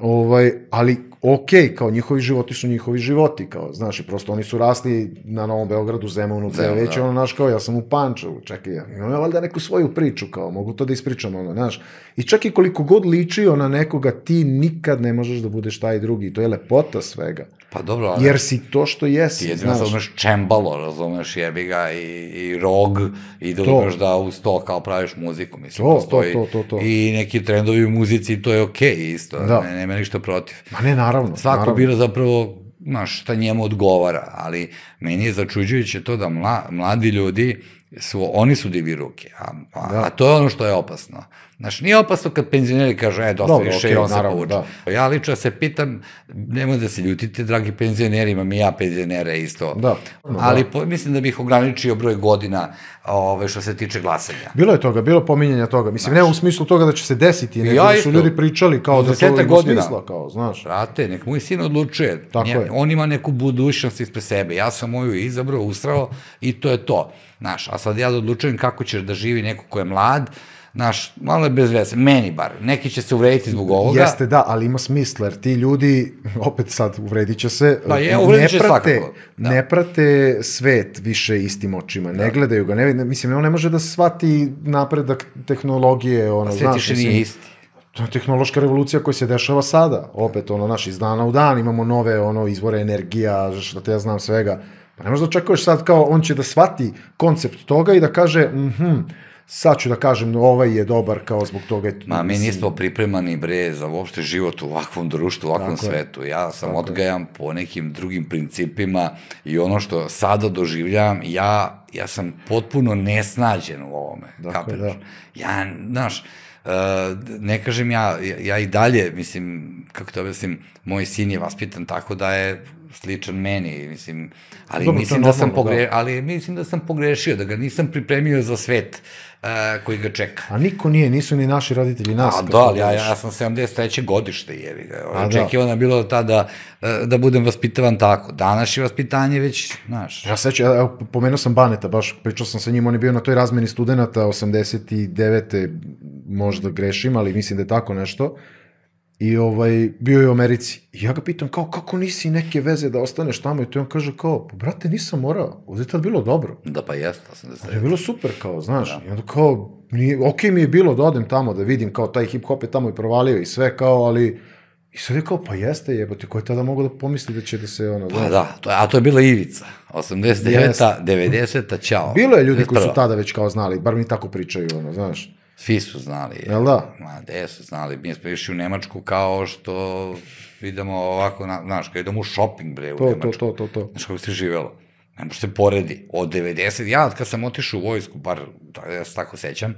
ovaj, ali okej, kao njihovi životi su njihovi životi, kao, znaš, i prosto oni su rasli na Novom Beogradu, Zemunu, Zemun, već, da. ono, znaš, kao, ja sam u Pančevu, čekaj, ja imam ja valjda neku svoju priču, kao, mogu to da ispričam, ono, znaš, i čak i koliko god ličio na nekoga, ti nikad ne možeš da budeš taj drugi, to je lepota svega, Pa dobro, ali jer si to što jesi, ti jedino znaš. razumeš čembalo, razumeš jebi ga i, i rog i da umeš da uz to kao praviš muziku, mislim, To, postoji to, to, to, to. i neki trendovi u muzici, to je okej isto, Da. ne, nema ništa protiv. Ma ne, naravno. Svako naravno. bira zapravo, znaš, šta njemu odgovara, ali meni je začuđujuće to da mla, mladi ljudi su, oni su divi ruke, a, a, Da. a to je ono što je opasno. Znaš, nije opasno kad penzioneri kažu, e, dosta Dobro, više i on se naravno, povuče. Ja lično se pitam, nemoj da se ljutite, dragi penzioneri, imam i ja penzionere isto. Da. Ali po, mislim da bih ograničio broj godina ove, što se tiče glasanja. Bilo je toga, bilo pominjanja toga. Mislim, ne u smislu toga da će se desiti, nego Ja da su isto. ljudi pričali kao da to ima godina. smisla, kao, znaš. Brate, nek moj sin odlučuje. Tako Nje- je. On ima neku budućnost ispred sebe. Ja sam moju izabrao, usrao i to je to. Znaš, a sad ja da odlučujem kako ćeš da živi neko ko je mlad, znaš, malo je bez veze. Meni bar. Neki će se uvrediti zbog ovoga. Jeste, da, ali ima smisla, jer ti ljudi, opet sad uvredit će se, Pa je, ne će prate, svakako, da. ne prate svet više istim očima, ne gledaju ga, ne, ne, mislim, on ne može da shvati napredak tehnologije, ono, znaš, više mislim, nije isti. To je tehnološka revolucija koja se dešava sada. Opet, ono, naš, iz dana u dan imamo nove, ono, izvore energija, što te ja znam svega. Pa ne možeš da očekuješ sad kao, on će da shvati koncept toga i da kaže, mhm, sad ću da kažem, ovaj je dobar kao zbog toga. je- Ma, mi nismo pripremani, bre, za uopšte život u ovakvom društvu, u ovakvom Tako je. svetu. Ja sam odgajam po nekim drugim principima i ono što sada doživljavam, ja, ja sam potpuno nesnađen u ovome. Dakle, da. Ja, znaš, uh, ne kažem ja, ja, ja i dalje, mislim, kako to objasnim, moj sin je vaspitan tako da je sličan meni, mislim, ali Dobro, mislim da sam normalno, pogre, ali mislim da sam pogrešio, da ga nisam pripremio za svet uh, koji ga čeka. A niko nije, nisu ni naši roditelji nas. A da, ali ja, ja sam 73. godište, jevi ga. Da. Očekivano je bilo tada da, da budem vaspitavan tako. Danas je vaspitanje već, znaš, Ja sećam, evo, pomenuo sam Baneta, baš pričao sam sa njim, on je bio na toj razmeni studenta 89. možda grešim, ali mislim da je tako nešto. I ovaj, bio je u Americi. I ja ga pitam, kao, kako nisi neke veze da ostaneš tamo? I to on kaže, kao, pa brate, nisam morao. Ovdje je tad bilo dobro. da pa jeste, Ali je 80. bilo super, kao, znaš. I onda kao, nije, ok mi je bilo da odem tamo, da vidim, kao, taj hip-hop je tamo i provalio i sve, kao, ali... I sad je kao, pa jeste jebote, ko je tada mogao da pomisli da će da se, ono, Pa da, to, a to je bila Ivica. 89. Jeste. 90. Ćao. Bilo je ljudi koji su 91.. tada već kao znali, bar mi tako pričaju, ono, znaš. Svi su znali. Jel da? Ma, gde su znali? Mi smo išli u Nemačku kao što vidimo ovako, na, znaš, kad idemo u shopping, bre, u To, to, Nemačku. to, to, to. Znaš kako se živelo? Ne može se poredi. Od 90, ja kad sam otišao u vojsku, bar da, ja se tako sećam,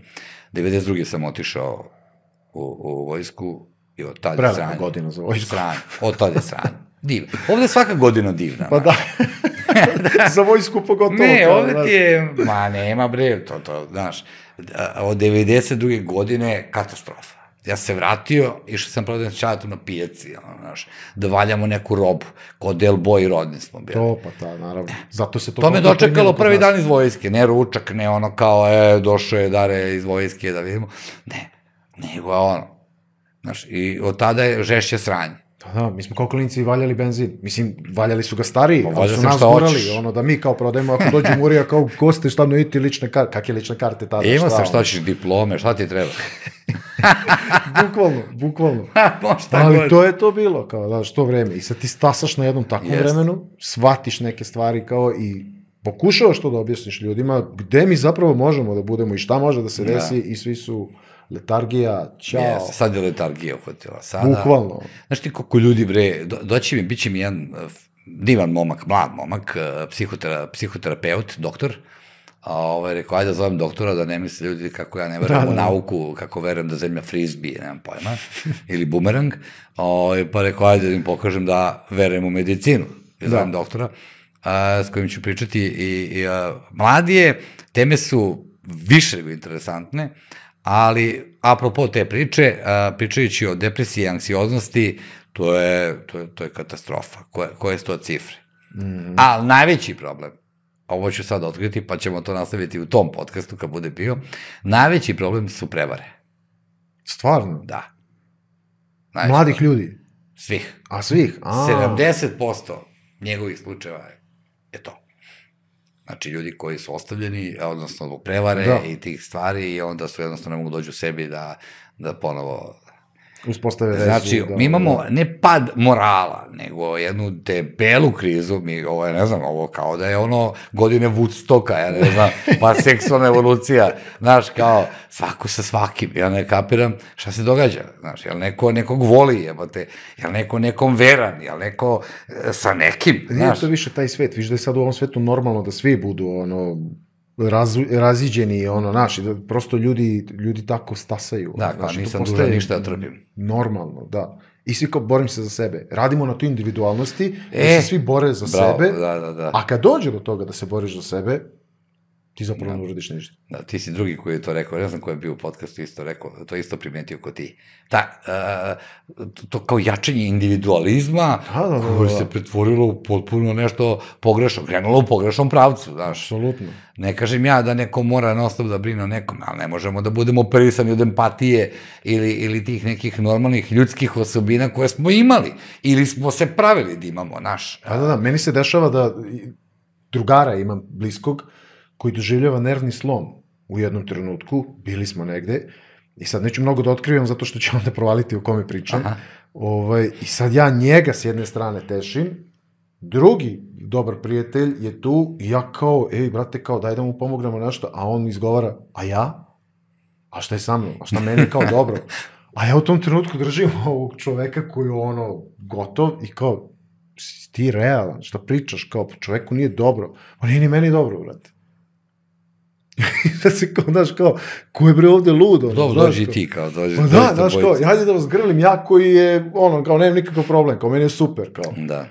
92. sam otišao u, u vojsku i od tada je sranje. godina za vojsku. Sranje. Od tada je sranje. Divno. Ovde je svaka godina divna. Pa znaš. [laughs] da. za vojsku pogotovo. Ne, kao, ovde ti je, ma nema bre, to, to, znaš, od 92. godine katastrofa. Ja se vratio, išao sam prodajem čatom na pijaci, ono, znaš, da valjamo neku robu, kod Del Boy rodni smo bili. To, pa ta, naravno. Zato se to... To me dočekalo prvi dan iz vojske, ne ručak, ne ono kao, e, došao je Dare iz vojske da vidimo, ne, nego ono, znaš, i od tada je žešće sranje. Pa da, mi smo kao klinci valjali benzin. Mislim, valjali su ga stariji, Pa ali su nas gurali. Ono da mi kao prodajemo, ako dođu murija, kao goste, šta ne iti lične karte. Kakve lične karte tada? E, imao sam šta ćeš diplome, šta ti treba? [laughs] Bukvalno, bukvalno. [laughs] Šta Ali god. to je to bilo, kao, znaš, to vreme. I sad ti stasaš na jednom takvom Jeste. vremenu, shvatiš neke stvari kao i pokušavaš to da objasniš ljudima, gde mi zapravo možemo da budemo i šta može da se Da. desi i svi su letargija, čao, Jeste, sad je letargija uhvatila. Sada, bukvalno. Znaš ti koliko ljudi, bre, do, doći mi, bit će mi jedan uh, divan momak, mlad momak, uh, psihotera, psihoterapeut, doktor, a ovaj, rekao, ajde da zovem doktora, da ne misle ljudi kako ja ne verujem Da, u da, da. nauku, kako verujem da zemlja frizbije, nemam pojma, [laughs] ili bumerang, ovaj, pa rekao, ajde da im pokažem da verujem u medicinu, i zovem doktora, a, s kojim ću pričati i, i a, mladi je, teme su više nego interesantne, ali apropo te priče, pričajući o depresiji i anksioznosti, to je, to je, to je katastrofa. Koje, koje su to cifre? Mm. Ali najveći problem, a ovo ću sad otkriti, pa ćemo to nastaviti u tom podcastu kad bude bio, najveći problem su prevare. Stvarno. Da. Najveći Mladih problem. ljudi. Svih. A svih? A, 70% njegovih slučajeva je, je to. Znači, ljudi koji su ostavljeni, odnosno zbog prevare Da. i tih stvari, i onda su jednostavno ne mogu dođu sebi da, da ponovo Uspostave vezu. Znači, da, mi imamo da. ne pad morala, nego jednu debelu krizu, mi, ovo je, ne znam, ovo kao da je ono godine Woodstocka, ja ne znam, pa [laughs] seksualna evolucija, znaš, kao, svako sa svakim, ja ne kapiram šta se događa, znaš, jel neko nekog voli, jebote, jel neko nekom veran, jel neko e, sa nekim, Nije znaš, to više taj svet, viš da je sad u ovom svetu normalno da svi budu ono raz, raziđeni, ono, naši, da prosto ljudi, ljudi tako stasaju. Da, kao Znaš, i to nisam dužan ništa da trpim. Normalno, da. I svi kao borim se za sebe. Radimo na toj individualnosti, da E, se svi bore za bravo, sebe, da, da, da. a kad dođe do toga da se boriš za sebe, ti zapravo ne uradiš ništa. Da, ti si drugi koji je to rekao, ne znam ko je bio u podcastu isto rekao, to je isto primetio kod ti. Ta, uh, to, to kao jačanje individualizma Da, da, da, da, koje da. se pretvorilo u potpuno nešto pogrešno, krenulo u pogrešnom pravcu, znaš. Apsolutno. Ne kažem ja da neko mora non stop da brine o nekom, ali ne možemo da budemo operisani od empatije ili, ili tih nekih normalnih ljudskih osobina koje smo imali ili smo se pravili da imamo, naš. Da, da, da, meni se dešava da drugara imam bliskog koji doživljava nervni slom u jednom trenutku, bili smo negde, i sad neću mnogo da otkrivam zato što ću [laughs] onda provaliti o kome pričam, Aha. ovaj, i sad ja njega s jedne strane tešim, drugi dobar prijatelj je tu i ja kao, ej, brate, kao, daj da mu pomognemo nešto, a on izgovara, a ja? A šta je sa mnom? A šta meni kao dobro? [laughs] A ja u tom trenutku držim [laughs] ovog čoveka koji je ono gotov i kao, ti realan, šta pričaš, kao, čoveku nije dobro. Pa nije ni meni dobro, brate. [laughs] Da se kao, znaš, kao, ko je bre ovde ludo? Dobro, znaš, dođi ti, kao, dođi. Pa da, znaš, kao, hajde da vas grlim, ja koji je, ono, kao, nemam nikakav problem, kao, meni je super, kao. Da.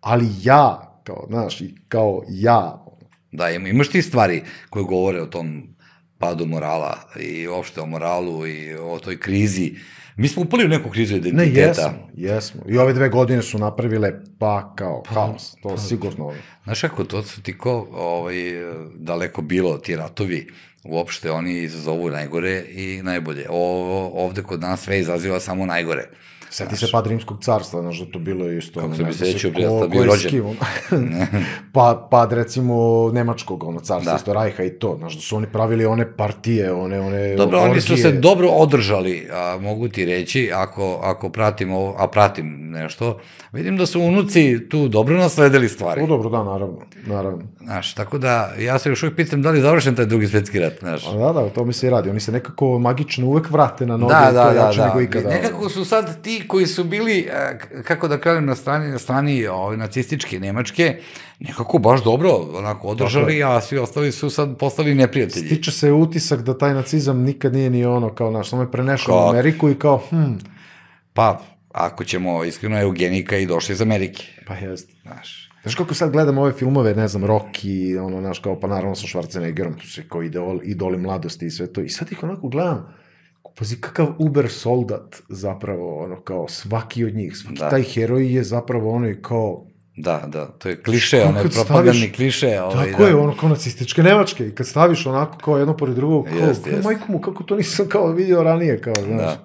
Ali ja, kao, znaš, i kao ja, Da, ima, imaš ti stvari koje govore o tom padu morala i uopšte o moralu i o toj krizi. Mi smo upali u neku krizu Ne, identiteta. jesmo, jesmo. I ove dve godine su napravile pa kao haos, to sigurno. Znaš kako, to su ti ko ovaj, daleko bilo, ti ratovi, uopšte oni izazovu najgore i najbolje. Ovo, ovde kod nas sve izaziva samo najgore. Seti se pad rimskog carstva, znaš da to bilo isto. Kako se bi sećao, ko- ja bio rođen. [laughs] pa, pad recimo nemačkog ono, carstva, Da. isto Rajha i to, znaš da su oni pravili one partije, one, one Dobro, oni su orgije. se dobro održali, a, mogu ti reći, ako, ako pratim ovo, a pratim nešto, vidim da su unuci tu dobro nasledili stvari. O, dobro, da, naravno, naravno. Znaš, tako da, ja se još uvijek pitam da li je završen taj drugi svetski rat, znaš. A da, da, to mi se i radi. Oni se nekako magično uvek vrate na noge, Da, to da, je da, jače da. nego ikada. ono. Nekako su sad ti koji su bili, e, kako da kažem, na strani, na strani ove, nacističke Nemačke, nekako baš dobro onako održali, a svi ostali su sad postali neprijatelji. Stiče se utisak da taj nacizam nikad nije ni ono, kao, naš, samo je prenešao u? Ameriku i kao, hm, Pa, ako ćemo iskreno eugenika i došli iz Amerike, pa jest. znaš. Znaš kako sad gledam ove filmove, ne znam, Rocky, ono, znaš, kao, pa naravno sa Schwarzeneggerom, tu se kao idol, idoli mladosti i sve to. I sad ih onako gledam, pazi kakav uber soldat zapravo, ono, kao svaki od njih, svaki Da. taj heroj je zapravo ono i kao, Da, da, to je kliše, onaj kad propagandni staviš- kliše. Ovaj, tako da. je, ono, kao nacističke Nemačke. I kad staviš onako kao jedno pored drugog, kao, Jest, kao jest. majku mu, kako to nisam kao vidio ranije, kao, znaš. Da.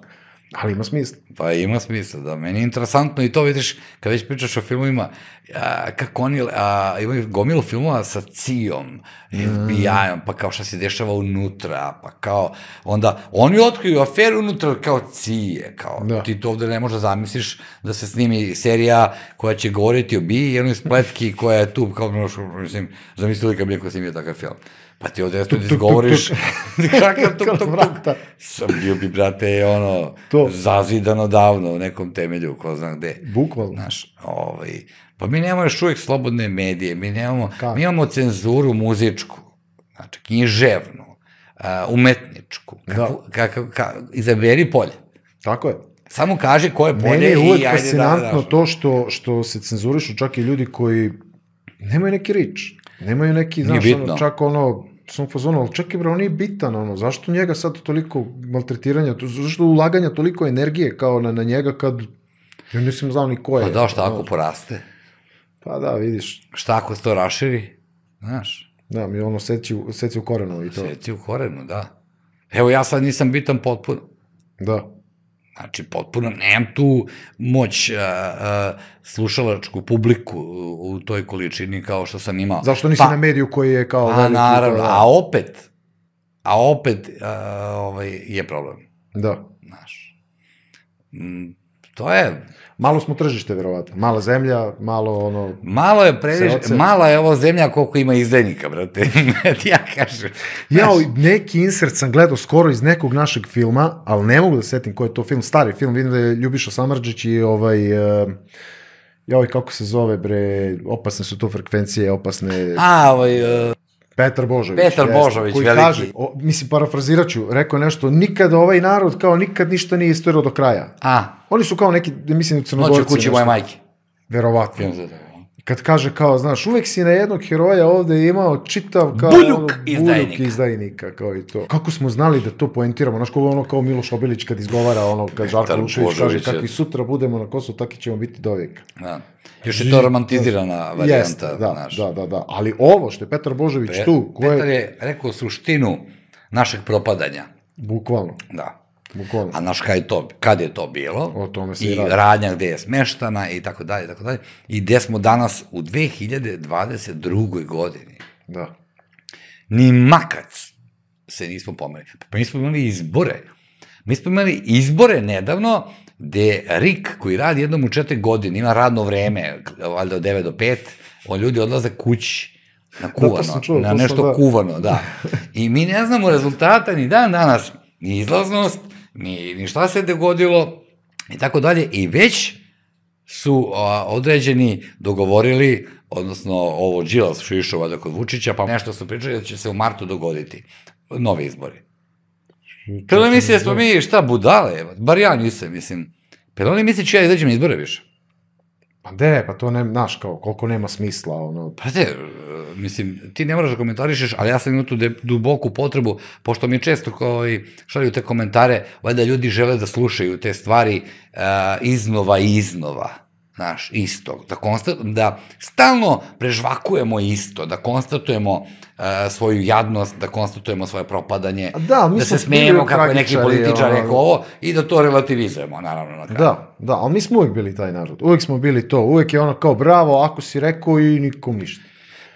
Ali ima smisla. Pa ima smisla, da. Meni je interesantno i to vidiš, kad već pričaš o filmovima, a, kako oni a, imaju gomilu filmova sa CIA-om, FBI-om, pa kao šta se dešava unutra, pa kao, onda oni otkriju aferu unutra kao CIA, kao, Da. ti to ovde ne možeš da zamisliš da se snimi serija koja će govoriti o BI i jednoj spletki koja je tu, kao, mislim, zamislili kad bi neko snimio takav film. Pa ti ovde tuk, tuk, izgovoriš, [laughs] kakav tuk, tuk, tuk. Sam bio bi, brate, ono, To. zazidano davno u nekom temelju, ko zna gde. Bukvalno. Znaš, ovaj, pa mi nemamo još uvijek slobodne medije, mi nemamo, Kako? mi imamo cenzuru muzičku, znači književnu, a, umetničku, kako, kako, kako, izaberi polje. Tako je. Samo kaži ko je polje Meni je uvek ajde fascinantno da, da, to što, što se cenzurišu čak i ljudi koji nemaju neki rič. Nemaju neki, znaš, ono, čak ono, sam u fazonu, ali čekaj bre, on nije bitan, ono, zašto njega sad toliko maltretiranja, to, zašto ulaganja toliko energije kao na, na njega kad ja nisam znao ni ko je. Pa da, šta ako poraste? Pa da, vidiš, Šta ako se to raširi? Znaš, da, mi ono seci, seci u korenu i to. seci u korenu, da. Evo, ja sad nisam bitan potpuno. Da. Znači, potpuno nemam tu moć a, a, slušalačku publiku u, toj količini kao što sam imao. Zašto nisi pa, na mediju koji je kao Pa, veliki? naravno, a opet, a opet a, ovaj, je problem, Da. znaš. To je, Malo smo tržište, verovatno. Mala zemlja, malo ono... malo je previše, Seoce. mala je ovo zemlja koliko ima izdajnika, brate, [laughs] ja kažem. Ja, neki insert sam gledao skoro iz nekog našeg filma, ali ne mogu da se setim koji je to film, stari film, vidim da je Ljubiša Samardžić i ovaj... Uh, ja, ovaj, kako se zove, bre, opasne su to frekvencije, opasne... A, ovaj, uh, Петар Божовиќ. Петр Божовиќ, кој велики. Каже, о, мислим, парафразирачу, реко нешто, никад овај народ, као никад ништо не е до краја. А. Они су као неки, да мислим, црногорци. Ночи кучи мој мајки. Веројатно. Kad kaže kao, znaš, uvek si na jednog heroja ovde imao čitav kao... Buljuk ono, izdajnika. Buljuk izdajnika, kao i to. Kako smo znali da to poentiramo, znaš, kao ono kao Miloš Obilić kad izgovara ono, kad Žarko Petar Lušević kaže kakvi sutra budemo na Kosovu, taki ćemo biti do vijeka. Da. Još je to romantizirana varijanta. Jeste, da, znaš. da, da, da. Ali ovo što je Petar Božović Pe- tu, ko Petar je rekao suštinu našeg propadanja. bukvalno, Da. Bukvalno. A znaš kad je to, kad je to bilo? O tome se I i radi. radnja gde je smeštana i tako dalje, tako dalje. I gde smo danas u 2022. godini. Da. Ni makac se nismo pomerili. Pa mi smo imali izbore. Mi smo imali izbore nedavno gde Rik koji radi jednom u četiri godine, ima radno vreme, valjda od 9 do 5, on ljudi odlaze kući na kuvano, sam čuo, na nešto da. kuvano, da. [laughs] I mi ne znamo rezultata ni dan danas, ni izlaznost, ni, ni šta se dogodilo i tako dalje. I već su a, određeni dogovorili, odnosno ovo Đilas što je išao valjda kod Vučića, pa nešto su pričali da će se u martu dogoditi novi izbori. Kada oni misli da smo mi šta budale, bar ja nisam, mislim. Pa da oni misli će ja izađem na izbore više. Pa de, pa to ne, znaš, kao, koliko nema smisla, ono, Pa te, mislim, ti ne moraš da komentarišeš, ali ja sam imao tu de, duboku potrebu, pošto mi često kao i šalju te komentare, valjda ljudi žele da slušaju te stvari uh, iznova i iznova. Znaš, isto. Da, konstat, da stalno prežvakujemo isto, da konstatujemo uh, svoju jadnost, da konstatujemo svoje propadanje, da, mi da se smijemo kako je neki političar rekao ovo i da to relativizujemo, naravno, na kraju. Da, da, ali mi smo uvek bili taj narod. Uvek smo bili to. Uvek je ono kao bravo, ako si rekao i nikom ništa.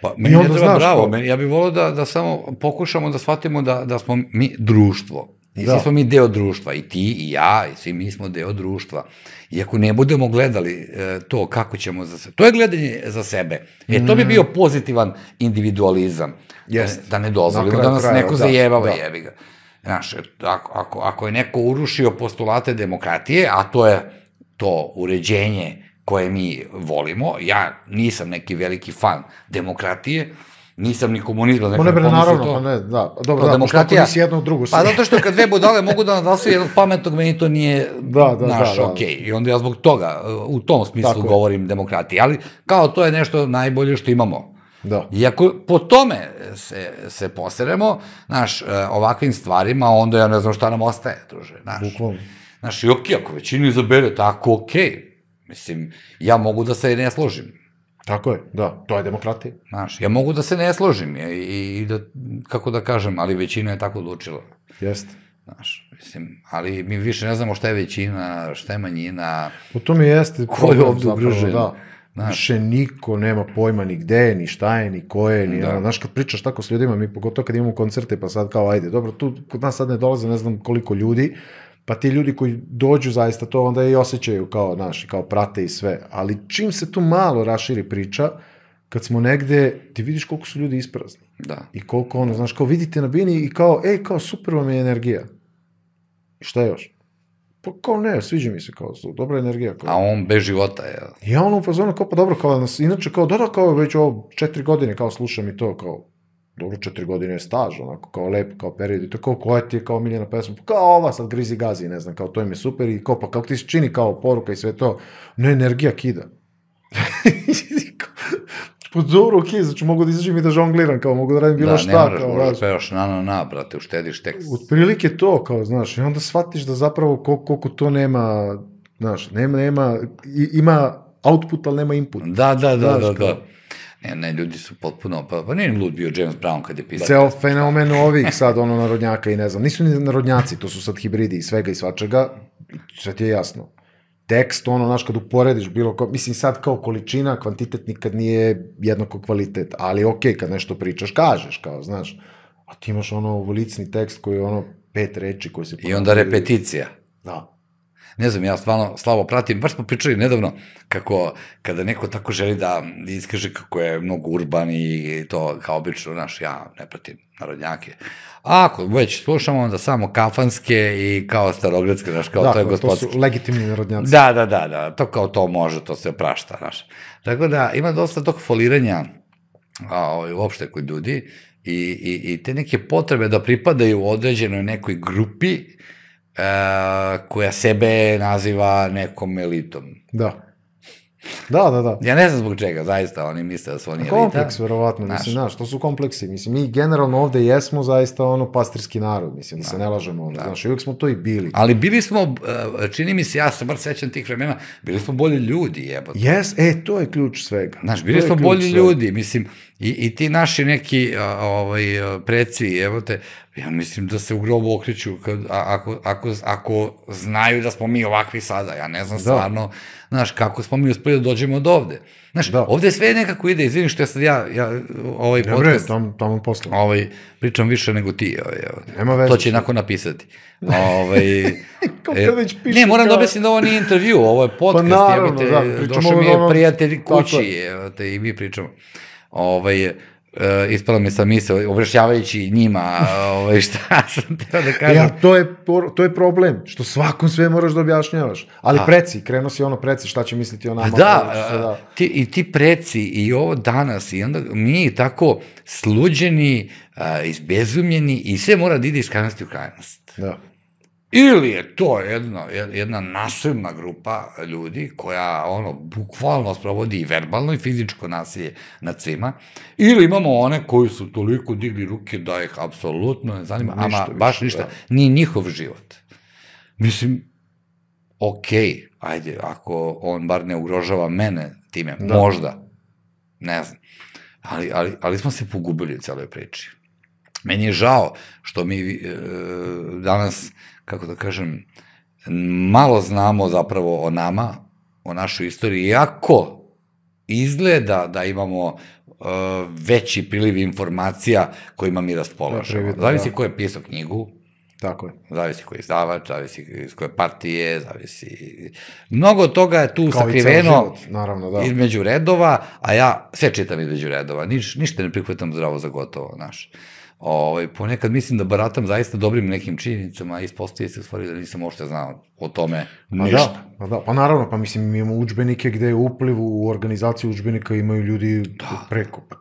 Pa, meni ne treba bravo, ko- meni, ja bih volio da, da samo pokušamo da shvatimo da, da smo mi društvo. I Da. svi smo mi deo društva, i ti, i ja, i svi mi smo deo društva. I ako ne budemo gledali e, to kako ćemo za sebe, to je gledanje za sebe. E, to bi bio pozitivan individualizam. Mm. Jest. Da ne dozvolimo da nas neko da, zajebava, da. jebi ga. Znaš, ako, ako, ako je neko urušio postulate demokratije, a to je to uređenje koje mi volimo, ja nisam neki veliki fan demokratije, nisam ni komunizma, neko ne bre, naravno, to. pa ne, da, dobro, da, demokratija- nisi jedno drugo Pa zato što kad dve budale mogu da nadglasuju jednog pametnog, meni to nije [laughs] Da, da, naš da, da. okej. I onda ja zbog toga, u tom smislu Tako govorim demokratiji. Ali kao to je nešto najbolje što imamo. Da. I ako po tome se, se poseremo, znaš, e, ovakvim stvarima, onda ja ne znam šta nam ostaje, druže, znaš. Bukvalno. Znaš, i okej, ako većinu izabere tako, okej. Mislim, ja mogu da se ne složim. Tako je, da, to je demokratija. Znaš, ja mogu da se ne složim i, i da, kako da kažem, ali većina je tako odlučila. Jeste. Znaš, mislim, ali mi više ne znamo šta je većina, šta je manjina. U tome jeste Ko je ovde ugrožen? Da. Znaš. Više niko nema pojma ni gde je, ni šta je, ni ko je, ni Da. znaš kad pričaš tako s ljudima, mi pogotovo kad imamo koncerte, pa sad kao ajde, dobro, tu kod nas sad ne dolaze ne znam koliko ljudi, pa ti ljudi koji dođu zaista to onda i osjećaju kao, znaš, i kao prate i sve, ali čim se tu malo raširi priča, kad smo negde, ti vidiš koliko su ljudi isprazni. Da. I koliko ono, znaš, kao vidite na bini i kao, ej, kao super vam je energija. I šta još? Pa kao ne, sviđa mi se, kao, dobra energija. Kao. A on bez života je. Ja ono u fazonu kao, pa dobro, kao nas, inače kao, da, da, kao već ovo četiri godine kao slušam i to, kao, dobro, četiri godine je staž, onako, kao lep, kao period, i to kao, koja ti je kao miljena pesma, pa kao ova sad grizi gazi, ne znam, kao, to im je super, i kao, pa kako ti se čini kao poruka i sve to, ne, energija kida. [laughs] pa dobro, okej, znači mogu da izađem i da žongliram, kao, mogu da radim bilo da, šta, ne moraš, kao, možeš znaš. pevaš na na na, brate, uštediš tekst. Otprilike to, kao, znaš, i onda shvatiš da zapravo koliko, koliko to nema, znaš, nema, nema, i- ima output, ali nema input. Da, da, da, Znaš, da, kao- da. Ne, ne, ljudi su potpuno, pa, pa nije lud bio James Brown kad je pisao. Ceo fenomen ovih sad, ono, narodnjaka i ne znam, nisu ni narodnjaci, to su sad hibridi i svega i svačega, sve ti je jasno. Tekst, ono, znaš, kad uporediš bilo ko, mislim sad kao količina, kvantitet nikad nije jednako kvalitet, ali okej, kad nešto pričaš, kažeš, kao, znaš, a ti imaš ono volicni tekst koji je ono pet reči koji se... I onda repeticija. Da. Ne znam, ja stvarno slabo pratim, baš smo pričali nedavno kako kada neko tako želi da iskaže kako je mnogo urban i to kao obično, znaš, ja ne pratim narodnjake. A ako već slušamo, onda samo kafanske i kao starogradske, znaš, kao da, to je to gospodski. su legitimni narodnjaci. Da, da, da, da, to kao to može, to se prašta, znaš. Tako da, ima dosta tog foliranja a, ovaj, uopšte kod ljudi, i, i, i te neke potrebe da pripadaju određenoj nekoj grupi koja sebe naziva nekom elitom. Da. Da, da, da. Ja ne znam zbog čega, zaista, oni misle da su oni elita. Kompleks, verovatno, Znaš. mislim, znaš, to su kompleksi, mislim, mi generalno ovde jesmo zaista ono pastirski narod, mislim, da se ne lažemo, ono, znaš, uvijek smo to i bili. Ali bili smo, e, čini mi se, ja se bar sećam tih vremena, bili smo bolji ljudi, jebote. Jes, e, to je ključ svega. Znaš, bili smo bolji svega. ljudi, mislim, i, i ti naši neki ovaj, preci, evo te, ja mislim da se u grobu okreću kad, ako, ako, ako znaju da smo mi ovakvi sada, ja ne znam Da. stvarno, znaš, kako smo mi uspeli da dođemo od ovde. Znaš, Da. ovde sve nekako ide, izvini što ja sad ja, ja ovaj Ne bre, podcast, tam, tamo posle. ovaj, pričam više nego ti, ovaj, evo. Nema veze. To će inako napisati. [laughs] ovaj, e, već piše ne, moram da kao- objasnim da ovo nije intervju, ovo je podcast, Pa naravno, jebote, da, pričamo došao mi je prijatelj kući, je. evo te, i mi pričamo. Ovaj, e, ispala mi sam misao, objašnjavajući njima, [laughs] ovaj, šta sam teo da kažem. Ja, to je, to je problem, što svakom sve moraš da objašnjavaš. Ali preci, krenuo si ono preci, šta će misliti o nama. Da, ovo što se a, ti, i ti preci i ovo danas i onda mi tako sluđeni, a, izbezumljeni i sve mora da ide iz krajnosti u krajnost. Da. Ili je to jedna, jedna nasilna grupa ljudi koja ono bukvalno sprovodi i verbalno i fizičko nasilje nad svima, ili imamo one koji su toliko digli ruke da ih apsolutno ne zanima, Ništa ama više, baš ništa, da. ni njihov život. Mislim, okej, ajde, ako on bar ne ugrožava mene time, Da. možda, ne znam, ali, ali, ali smo se pogubili u celoj priči. Meni je žao što mi e, danas, kako da kažem, malo znamo zapravo o nama, o našoj istoriji, iako izgleda da imamo e, veći priliv informacija kojima mi raspolažemo. prividno, Zavisi da. ko je pisao knjigu, Tako je. zavisi ko je izdavač, zavisi iz koje partije, zavisi... Mnogo toga je tu Kao sakriveno život, naravno, da. između redova, a ja sve čitam između redova, niš, ništa ne prihvatam zdravo za gotovo, znaš. Ovaj, ponekad mislim da baratam zaista dobrim nekim činjenicama, a ispostavi se u stvari da nisam uopšte znao o tome Pa ništa. da, pa da, pa naravno, pa mislim mi imamo učbenike gde upliv u organizaciju učbenika imaju ljudi Da. preko, pa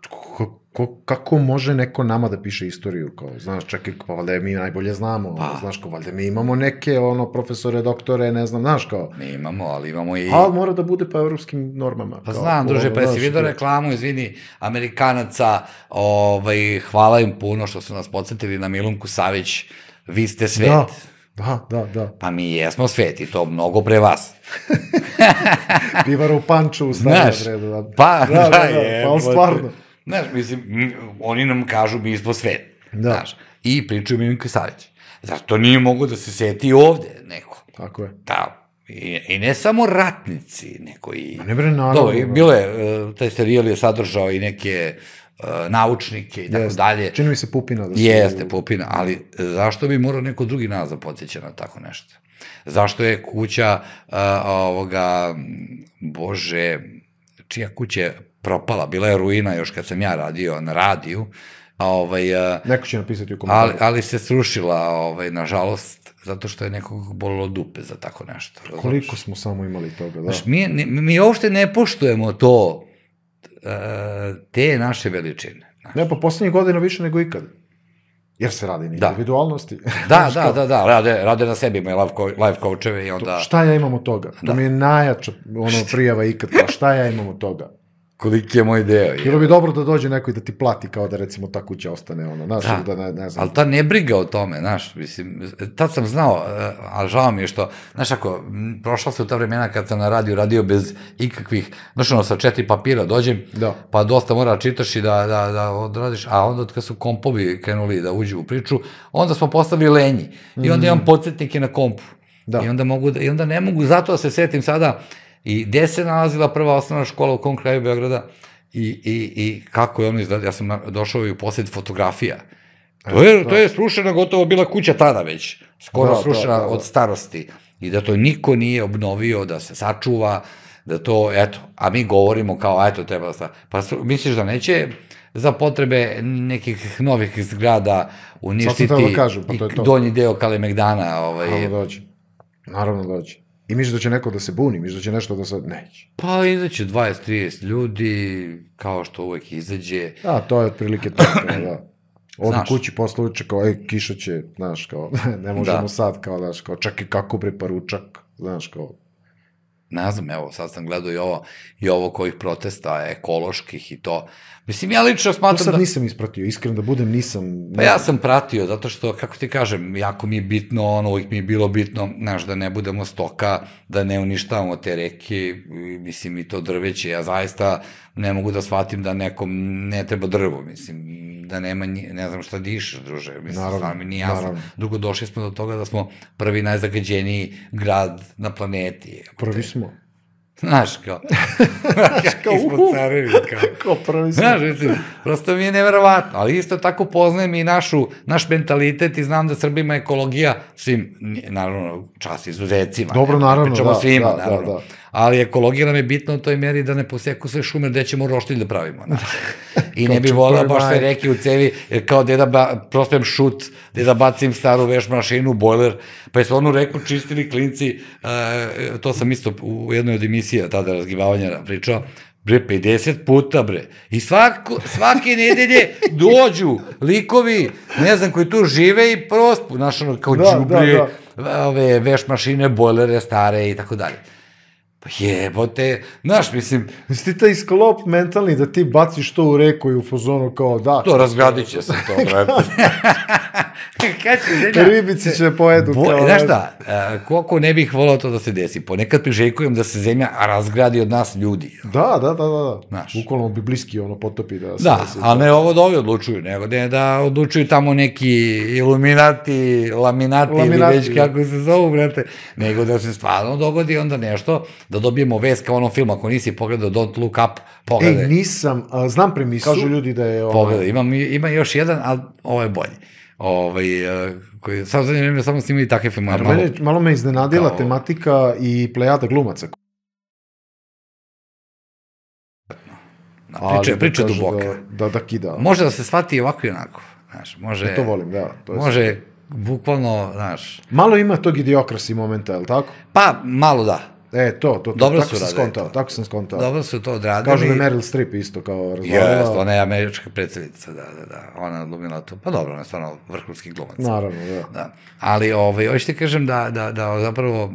ko, ko, kako može neko nama da piše istoriju, kao, znaš, čekaj, pa valjda mi najbolje znamo, Pa. znaš, kao, valjda mi imamo neke, ono, profesore, doktore, ne znam, znaš, kao, Mi imamo, ali imamo i... ali mora da bude po evropskim normama. Pa kao, znam, druže, pa jesi vidio reklamu, izvini, Amerikanaca, ovaj, hvala im puno što su nas podsjetili na Milunku Savić, vi ste svet. Da, da, da, da. Pa mi jesmo svet i to mnogo pre vas. [laughs] Pivara u Panču u [laughs] starom Znaš, redu, da. pa, da, da, da, je, pa, ali stvarno. Znaš, mislim, oni nam kažu mi smo svet. Da. Znaš, i pričaju Milunka Savić. Zar to nije mogo da se seti ovde neko? Tako je. Da, I, I ne samo ratnici, nego i... Ma ne bre, naravno, Dobro, i bilo je, e, taj serijal je sadržao i neke e, naučnike i tako Jeste. dalje. Čini mi se Pupina da su... Jeste, Pupina, ali zašto bi morao neko drugi nas da podsjeća na tako nešto? Zašto je kuća uh, ovoga, bože, čija kuća je propala, bila je ruina još kad sam ja radio na radiju, a ovaj, Neko će napisati u komentaru. ali, ali se srušila, ovaj, nažalost, zato što je nekog bolilo dupe za tako nešto. razumeš? Koliko smo samo imali toga, da. Znaš, mi, ne- mi uopšte ne poštujemo to, uh, te naše veličine. znaš. Ne, pa poslednjih godina više nego ikad. Jer se radi na Da. individualnosti. Da, da, kao, da, da, rade, rade na sebi, imaju life coacheve i onda Šta ja imam od toga? To Da. mi je najjača ono, prijava ikad. Kao, šta ja imam od toga? Koliki je moj deo. Bilo bi dobro da dođe neko i da ti plati kao da recimo ta kuća ostane ono, znaš, Da. da, ne, ne znam. Ali ta nebriga o tome, znaš, mislim, tad sam znao, eh, ali žao mi je što, znaš, ako, prošla se u ta vremena kad sam na radiju radio bez ikakvih, znaš, ono, sa četiri papira dođem, Da. pa dosta mora čitaš i da, da, da odradiš, a onda kad su kompovi krenuli da uđu u priču, onda smo postali lenji. I onda imam podsjetnike na kompu. Da. I onda, mogu da, I onda ne mogu, zato da se setim sada, i gde se nalazila prva osnovna škola, u kom kraju Beograda, i, i, i kako je ono izgleda, ja sam došao i u posjed fotografija. To je, to je srušena gotovo bila kuća tada već, skoro Da, da, srušena da, da. od starosti. I da to niko nije obnovio, da se sačuva, da to, eto, a mi govorimo kao, eto, treba da sa... Pa su, misliš da neće za potrebe nekih novih zgrada uništiti teo da kažem, pa to je to. donji deo Kalemegdana, ovaj, Naravno dođe. Naravno dođe. I misliš da će neko da se buni, misliš da će nešto da se... Neće. pa izaće 20-30 ljudi, kao što uvek izađe. Da, to je otprilike to. da. [clears throat] Odi Znaš. kući posle uče kao, ej, kiša će, znaš, kao, [laughs] ne možemo Da. sad, kao, znaš, kao, čak i kako bre, pa ručak, znaš, kao, Ne znam, evo, sad sam gledao i ovo, i ovo kojih protesta ekoloških i to. Mislim, ja lično to smatram sad da... nisam ispratio, iskreno da budem, nisam, Pa ja sam pratio, zato što, kako ti kažem, jako mi je bitno, ono, uvijek mi je bilo bitno, znaš, da ne budemo stoka, da ne uništavamo te reke, mislim, i to drveće, ja zaista ne mogu da shvatim da nekom ne treba drvo, mislim, da nema, ne znam šta dišeš, druže, mislim, Naravno, naravno, mi nije jasno. naravno. Drugo, došli smo do toga da smo prvi najzagađeniji grad na planeti. prvi smo. Znaš, kao, kakvi smo carevi, kao. Kao prvi smo. Znaš, mislim, prosto mi je neverovatno, ali isto tako poznajem i našu, naš mentalitet i znam da Srbima ekologija svim, naravno, čast izuzecima. Dobro, naravno, da, svima, da, da, naravno. da. Ali ekologija nam je bitna u toj meri da ne poseku sve šume, gde ćemo roštilj da pravimo. Znaš. I ne bi volao baš sve reke u cevi, jer kao gde da ba, prospem šut, gde da bacim staru veš mašinu, bojler, pa je onu reku čistili klinci, uh, to sam isto u jednoj od emisija tada razgivavanja pričao, bre, 50 puta, bre. I svako, svake nedelje dođu likovi, ne znam, koji tu žive i prospu, znaš, ono, kao Da, da, da, džubrije, ove veš mašine, bojlere stare i tako dalje. Pa jebote, znaš, mislim, Jesi ti taj sklop mentalni da ti baciš to u reku i u fazonu kao da, to razgradit će se to, [laughs] brate. [laughs] Zemlja... ribici će pojedu Bo, kao... znaš šta, e, koliko ne bih volao to da se desi, ponekad priželjkujem da se zemlja razgradi od nas ljudi. Da, da, da, da. Znaš. Bukvalno bi bliski ono potopi da se... Da, se- a ne ovo da ovi odlučuju, nego ne da odlučuju tamo neki iluminati, laminati, Laminati, ili već da. kako se zovu, brate, nego da se stvarno dogodi onda nešto, da dobijemo vest kao onom filmu, ako nisi pogledao Don't Look Up, pogledaj. Ej, nisam, a, znam premisu. Kažu ljudi da je... Ono, Pogledaj, imam, ima još jedan, ali ovo je bolji. Ovaj, e, koji, sad zadnje vreme samo snimali takve filmove. Malo- Mene, malo me iznenadila kao- tematika i plejada glumaca. Da, Ali priče, da priče kažu duboke. Da, da, da kida. Može da se shvati ovako i onako. Znaš, može, E, to volim, da. To je može bukvalno, znaš, Malo ima tog idiokrasi momenta, je li tako? pa malo da. E, to, to, to. Dobro tako sam skontao, to. tako sam skontao. Dobro su to odradili. Kažu da Meryl Streep isto kao razvalila. Jest, ona je američka predsednica, da, da, da. Ona je odlumila to. Pa dobro, ona je stvarno vrhunski glumac. Naravno, da. Da. Ali, ovaj, hoćeš ti kažem da, da, da zapravo,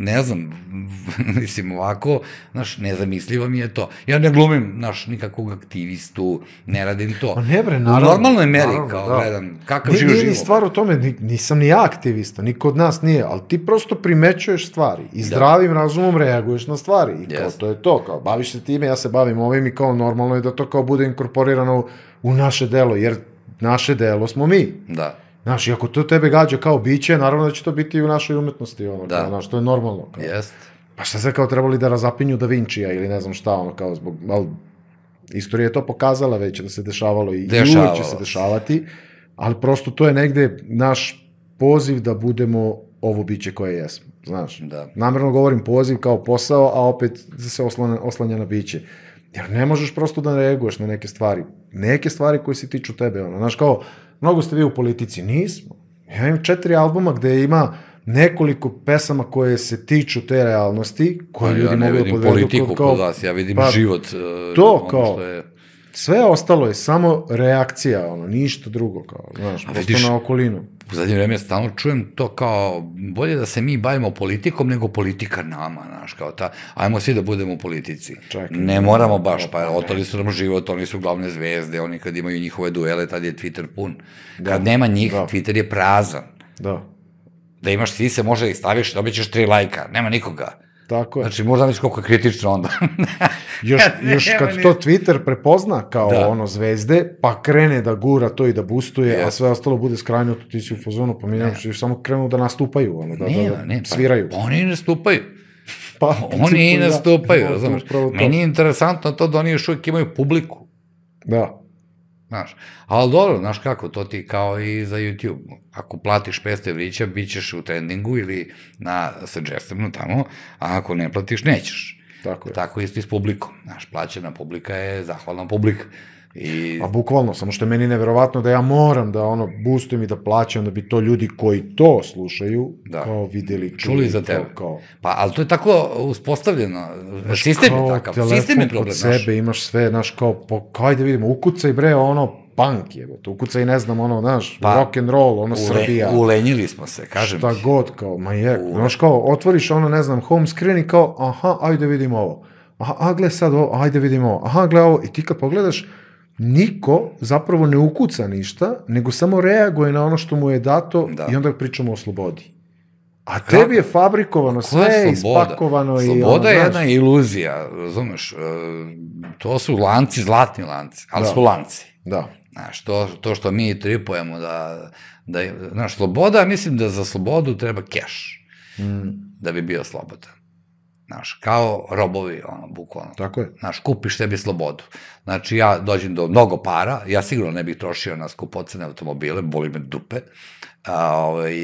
ne znam, [laughs] mislim ovako, znaš, nezamislivo mi je to. Ja ne glumim, znaš, nikakvog aktivistu, ne radim to. Pa ne bre, U naravno. normalnoj meri, naravno, kao da. gledam, kakav Nije- živ Nije stvar u tome, ni- nisam ni ja aktivista, niko od nas nije, ali ti prosto primećuješ stvari i zdravim razumom reaguješ na stvari i kao to je to, kao baviš se time, ja se bavim ovim i kao normalno je da to kao bude inkorporirano u, u naše delo, jer naše delo smo mi. Da. Znaš, i ako to tebe gađa kao biće, naravno da će to biti i u našoj umetnosti, ono, Da. kao, znaš, to je normalno. Kao. Jest. Pa šta se kao trebali da razapinju Da Vincija ili ne znam šta, ono, kao zbog, ali istorija je to pokazala već da se dešavalo i, i uvek će Dešavalo se se. dešavati, ali prosto to je negde naš poziv da budemo ovo biće koje jesmo, znaš. Da. Namerno govorim poziv kao posao, a opet se oslanja, oslanja na biće. Jer ne možeš prosto da reaguješ na neke stvari. Neke stvari koje se tiču tebe, ono, znaš, kao, mnogo ste vi u politici, nismo. Ja imam četiri albuma gde ima nekoliko pesama koje se tiču te realnosti, koje Pa ljudi ja ne mogu da vidim podvedu politiku kao- kod vas, ja vidim pa, život. e, to ono kao- Što je, Sve ostalo je samo reakcija, ono, ništa drugo, kao, znaš, prosto vidiš- na okolinu. u zadnje vreme stalno čujem to kao, bolje da se mi bavimo politikom nego politika nama, znaš, kao ta, ajmo svi da budemo u politici. Čekaj, ne moramo baš, pa otoli su nam život, oni su glavne zvezde, oni kad imaju njihove duele, tad je Twitter pun. Kad nema njih, da. Twitter je prazan. Da, Da imaš svi se može da ih staviš, dobit ćeš tri lajka, nema nikoga. Tako je. Znači, možda misliš koliko je kritično onda. Još, [laughs] još kad to Twitter prepozna kao Da. ono zvezde, pa krene da gura to i da boostuje, a Jest. sve ostalo bude skrajnuto, ti si u fazonu, pa mi ne. još samo krenu da nastupaju, ono, da, da, Nema, da ne, pa, sviraju. Oni nastupaju. Pa, [laughs] Oni i [laughs] da. nastupaju, Da, razumeš? Meni je interesantno to da oni još uvijek imaju publiku. Da, Znaš, ali dobro, znaš kako, to ti kao i za YouTube. Ako platiš 500 evrića, bit ćeš u trendingu ili na suggestionu tamo, a ako ne platiš, nećeš. tako je. Tako isto i s publikom. Znaš, plaćena publika je zahvalna publika. I A bukvalno, samo što je meni neverovatno da ja moram da ono boostujem i da plaćam da bi to ljudi koji to slušaju Da. kao videli, čuli za to tebe. Kao, Pa, ali to je tako uspostavljeno. Sistem je kao takav. Sistem je kod problem. sebe, Znaš. imaš sve, znaš, kao, po, kao, ajde vidimo, ukucaj bre, ono, punk je, to ukucaj, ne znam, ono, znaš, Pa, rock and roll, ono, Ule, Srbija. ulenjili smo se, kažem Šta ti. god, kao, ma je, znaš kao, otvoriš ono, ne znam, home screen i kao, aha, ajde vidimo ovo. Aha, a gle sad ovo, ajde vidimo ovo. Aha, gle ovo. I ti kad pogledaš, niko zapravo ne ukuca ništa, nego samo reaguje na ono što mu je dato Da. i onda pričamo o slobodi. A tebi je fabrikovano sve, sloboda? ispakovano i Sloboda ono, je znaš, jedna iluzija, razumeš? E, To su lanci, zlatni lanci, ali Da. su lanci. Da. Znaš, to, to što mi tripujemo da, da, je- znaš, sloboda, mislim da za slobodu treba keš, Mm, da bi bio slobodan. Znaš, kao robovi, ono, bukvalno. tako je. Znaš, kupiš sebi slobodu. Znači, ja dođem do mnogo para, ja sigurno ne bih trošio na skupocene automobile, boli me dupe. A, ovaj,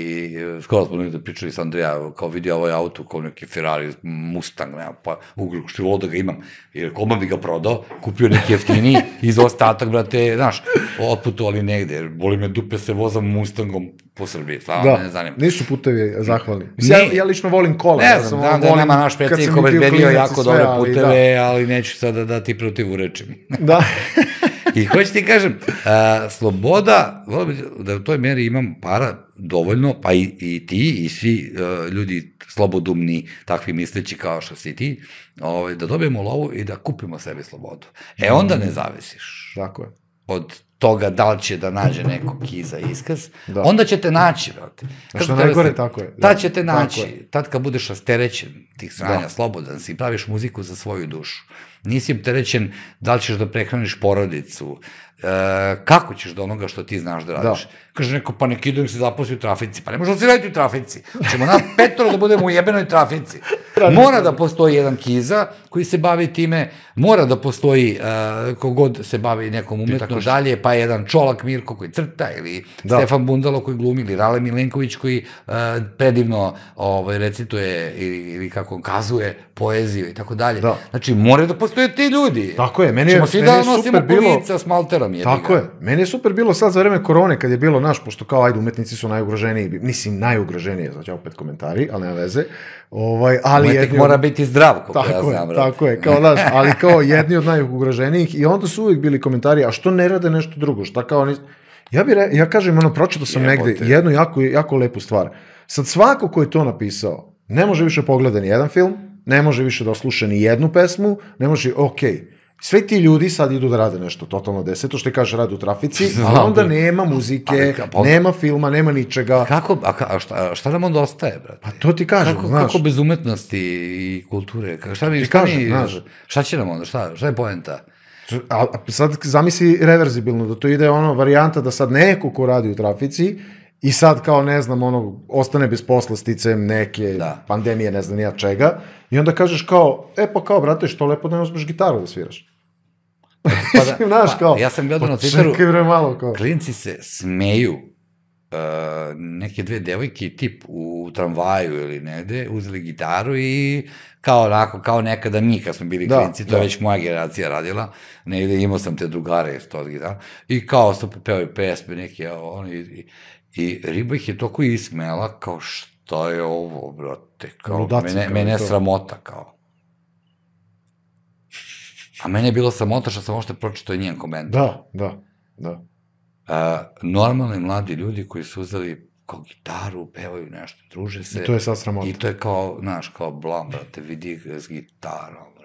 skoro smo negde pričali sa Andrija, kao vidio ovaj auto, kao neki Ferrari, Mustang, nema, pa ugru, što da ga imam. Jer koma bi ga prodao, kupio neki jeftiniji, [laughs] iz ostatak, brate, znaš, otputovali negde, boli me dupe se vozam Mustangom po Srbiji, stvarno me ne Da, zanima. nisu putevi zahvalni. Mislim, ja, ja lično volim kola. Ne ja znam, znam da volim nama naš predsjednik bio obezbedio i jako sve, dobre ali puteve, ali neću sada da ti protiv urečim. Da. [laughs] da. I hoću ti kažem, a, sloboda, volim bi da u toj meri imam para dovoljno, pa i, i ti i svi a, ljudi slobodumni, takvi misleći kao što si ti, ovaj, da dobijemo lovu i da kupimo sebi slobodu. E onda ne zavisiš Tako je. od toga da li će da nađe neko kiza iskaz, Da. onda ćete naći, brate. A što najgore, se- tako je. Tad Da, ćete tako naći, je. tad kad budeš rasterećen tih sranja, Da. slobodan si, praviš muziku za svoju dušu. Nisi opterećen da li ćeš da prehraniš porodicu, e, kako ćeš do onoga što ti znaš da radiš. Da. Kaže neko, pa neki idem se zaposli u trafici. Pa ne može da se raditi u trafici. Ćemo nas [laughs] petoro da budemo u jebenoj trafici. Mora da postoji jedan kiza koji se bavi time, mora da postoji uh, kogod se bavi nekom umetnom dalje, pa jedan Čolak Mirko koji crta, ili Da. Stefan Bundalo koji glumi, ili Rale Milenković koji uh, predivno ovaj, recituje ili, ili kako on kazuje poeziju i tako dalje. Da. Znači, moraju da postoje ti ljudi. Tako je, meni je- svi meni da je super bilo- s malterom. jebi Tako je. Meni je super bilo sad za vreme korone kad je bilo naš, pošto kao ajde umetnici su najugroženiji, mislim najugroženiji, znači opet komentari, ali nema veze. Ovaj, ali Umetnik jedni mora biti zdrav, ja Tako znam. je, tako je, kao daš, ali kao jedni od najugroženijih i onda su uvijek bili komentari, a što ne rade nešto drugo, šta kao ni... Ja bi re, ja kažem, ono, pročitao sam Jebote. negde jednu jako, jako lepu stvar. Sad svako ko je to napisao, ne može više pogleda ni jedan film, ne može više da osluša ni jednu pesmu, ne može, okej, Sve ti ljudi sad idu da rade nešto totalno deseto, što ti kaže rade u trafici, [laughs] Znam, ali onda nema muzike, Ali pa- nema filma, nema ničega. Kako, a, ka- a šta, šta nam onda ostaje, brate? Pa to ti kažem, kako, znaš. kako bez umetnosti i kulture? Ka- Šta, mi, Ti šta, kažem, mi, znaš. šta će nam onda? Šta, šta je poenta? A, a sad zamisli reverzibilno, da to ide ono varijanta da sad neko ko radi u trafici i sad kao ne znam ono ostane bez posla sticajem neke Da. pandemije ne znam nija čega i onda kažeš kao e pa kao brate što lepo da ne uzmeš gitaru da sviraš. Pa da, [laughs] Znaš kao. ja sam gledao na pa Twitteru, Čekaj bre malo kao. klinci se smeju uh, neke dve devojke i tip u tramvaju ili negde, uzeli gitaru i kao onako, kao nekada mi kad smo bili Da, klinci, to da. je već moja generacija radila, negde imao sam te drugare s to gitara, i kao su pevaju pesme neke, a oni, i, i riba ih je toliko ismela, kao šta je ovo, brate, kao, Ludaci, mene, kao mene je to. sramota, kao. A mene je bilo sramota što sam ošte pročitao njen komentar. Da, da, da. Uh, normalni mladi ljudi koji su uzeli kao gitaru, pevaju nešto, druže se. I to je sad sramota. I to je kao, znaš, kao blam, brate, vidi s gitarom.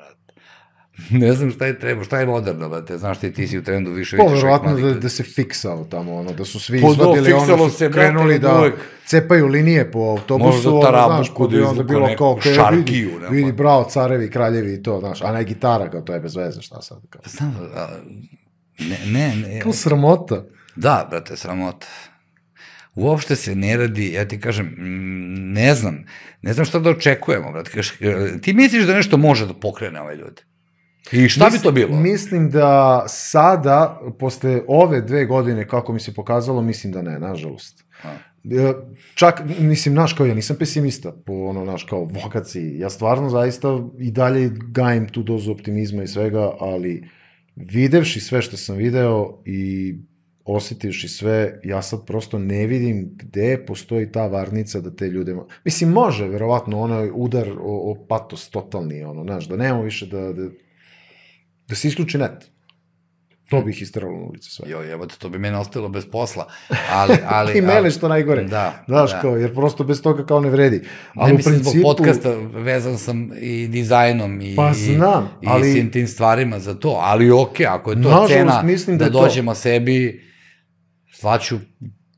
[laughs] ne znam šta je treba, šta je moderno, brate, znaš ti, ti si u trendu više Pa, vidiš ovih verovatno da, da se fiksao tamo, ono, da su svi Pa da, izvadili, fiksalo ono, su se, krenuli da uvek. cepaju linije po autobusu, Možda ono, znaš, pa bi da onda bilo kao, kao, šarkiju, vidi, nema. vidi, bravo, carevi, kraljevi i to, znaš, a ne gitara, kao, to je bez veze, šta sad, kao. Pa znam, a, ne, ne, ne, [laughs] Kao sramota. Da, brate, sramota. Uopšte se ne radi, ja ti kažem, mm, ne znam, ne znam šta da očekujemo, brate. Kaš, ti misliš da nešto može da pokrene ove ljude? I šta bi to bilo? Mislim da sada, posle ove dve godine, kako mi se pokazalo, mislim da ne, nažalost. A. E, Čak, mislim, naš, kao ja nisam pesimista po ono, naš, kao vokaciji. Ja stvarno zaista i dalje gajim tu dozu optimizma i svega, ali videvši sve što sam video i osetivši sve, ja sad prosto ne vidim gde postoji ta varnica da te ljude... Mislim, može, verovatno, onaj udar o, o patos totalni, ono, znaš, da nemamo više da, da, da se isključi net. To bi ih isteralo na ulicu sve. Jo, evo to bi mene ostalo bez posla. Ali, [laughs] ali, I mene što najgore. Da, Znaš, da. kao, jer prosto bez toga kao ne vredi. Ali ne u mislim principu... zbog podcasta, vezan sam i dizajnom i, Pa znam, i, ali- i svim tim stvarima za to, ali okej, ako je to Nažalost, cena da da, je to. dođemo sebi, slaću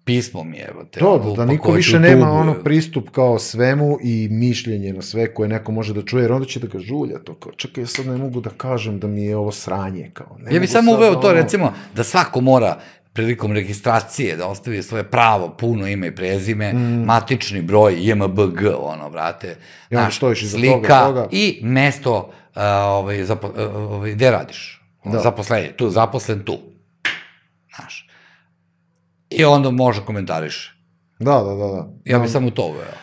pismo mi, evo te. To, da, da niko više u nema tubu, ono evo. pristup kao svemu i mišljenje na sve koje neko može da čuje, jer onda će da ga žulja to kao, čekaj, ja sad ne mogu da kažem da mi je ovo sranje, kao. Ne Ja bih samo uveo da to, ono- recimo, da svako mora prilikom registracije da ostavi svoje pravo, puno ime i prezime, matični broj, JMBG, ono, Mm. I onda znaš, stojiš iza slika toga, toga. i mesto uh, ovaj, zapo, uh, ovaj, gde radiš, da. zaposlenje, tu, zaposlen tu, znaš. I onda može komentariš. Da, da, da, da. Ja bih samo to uveo.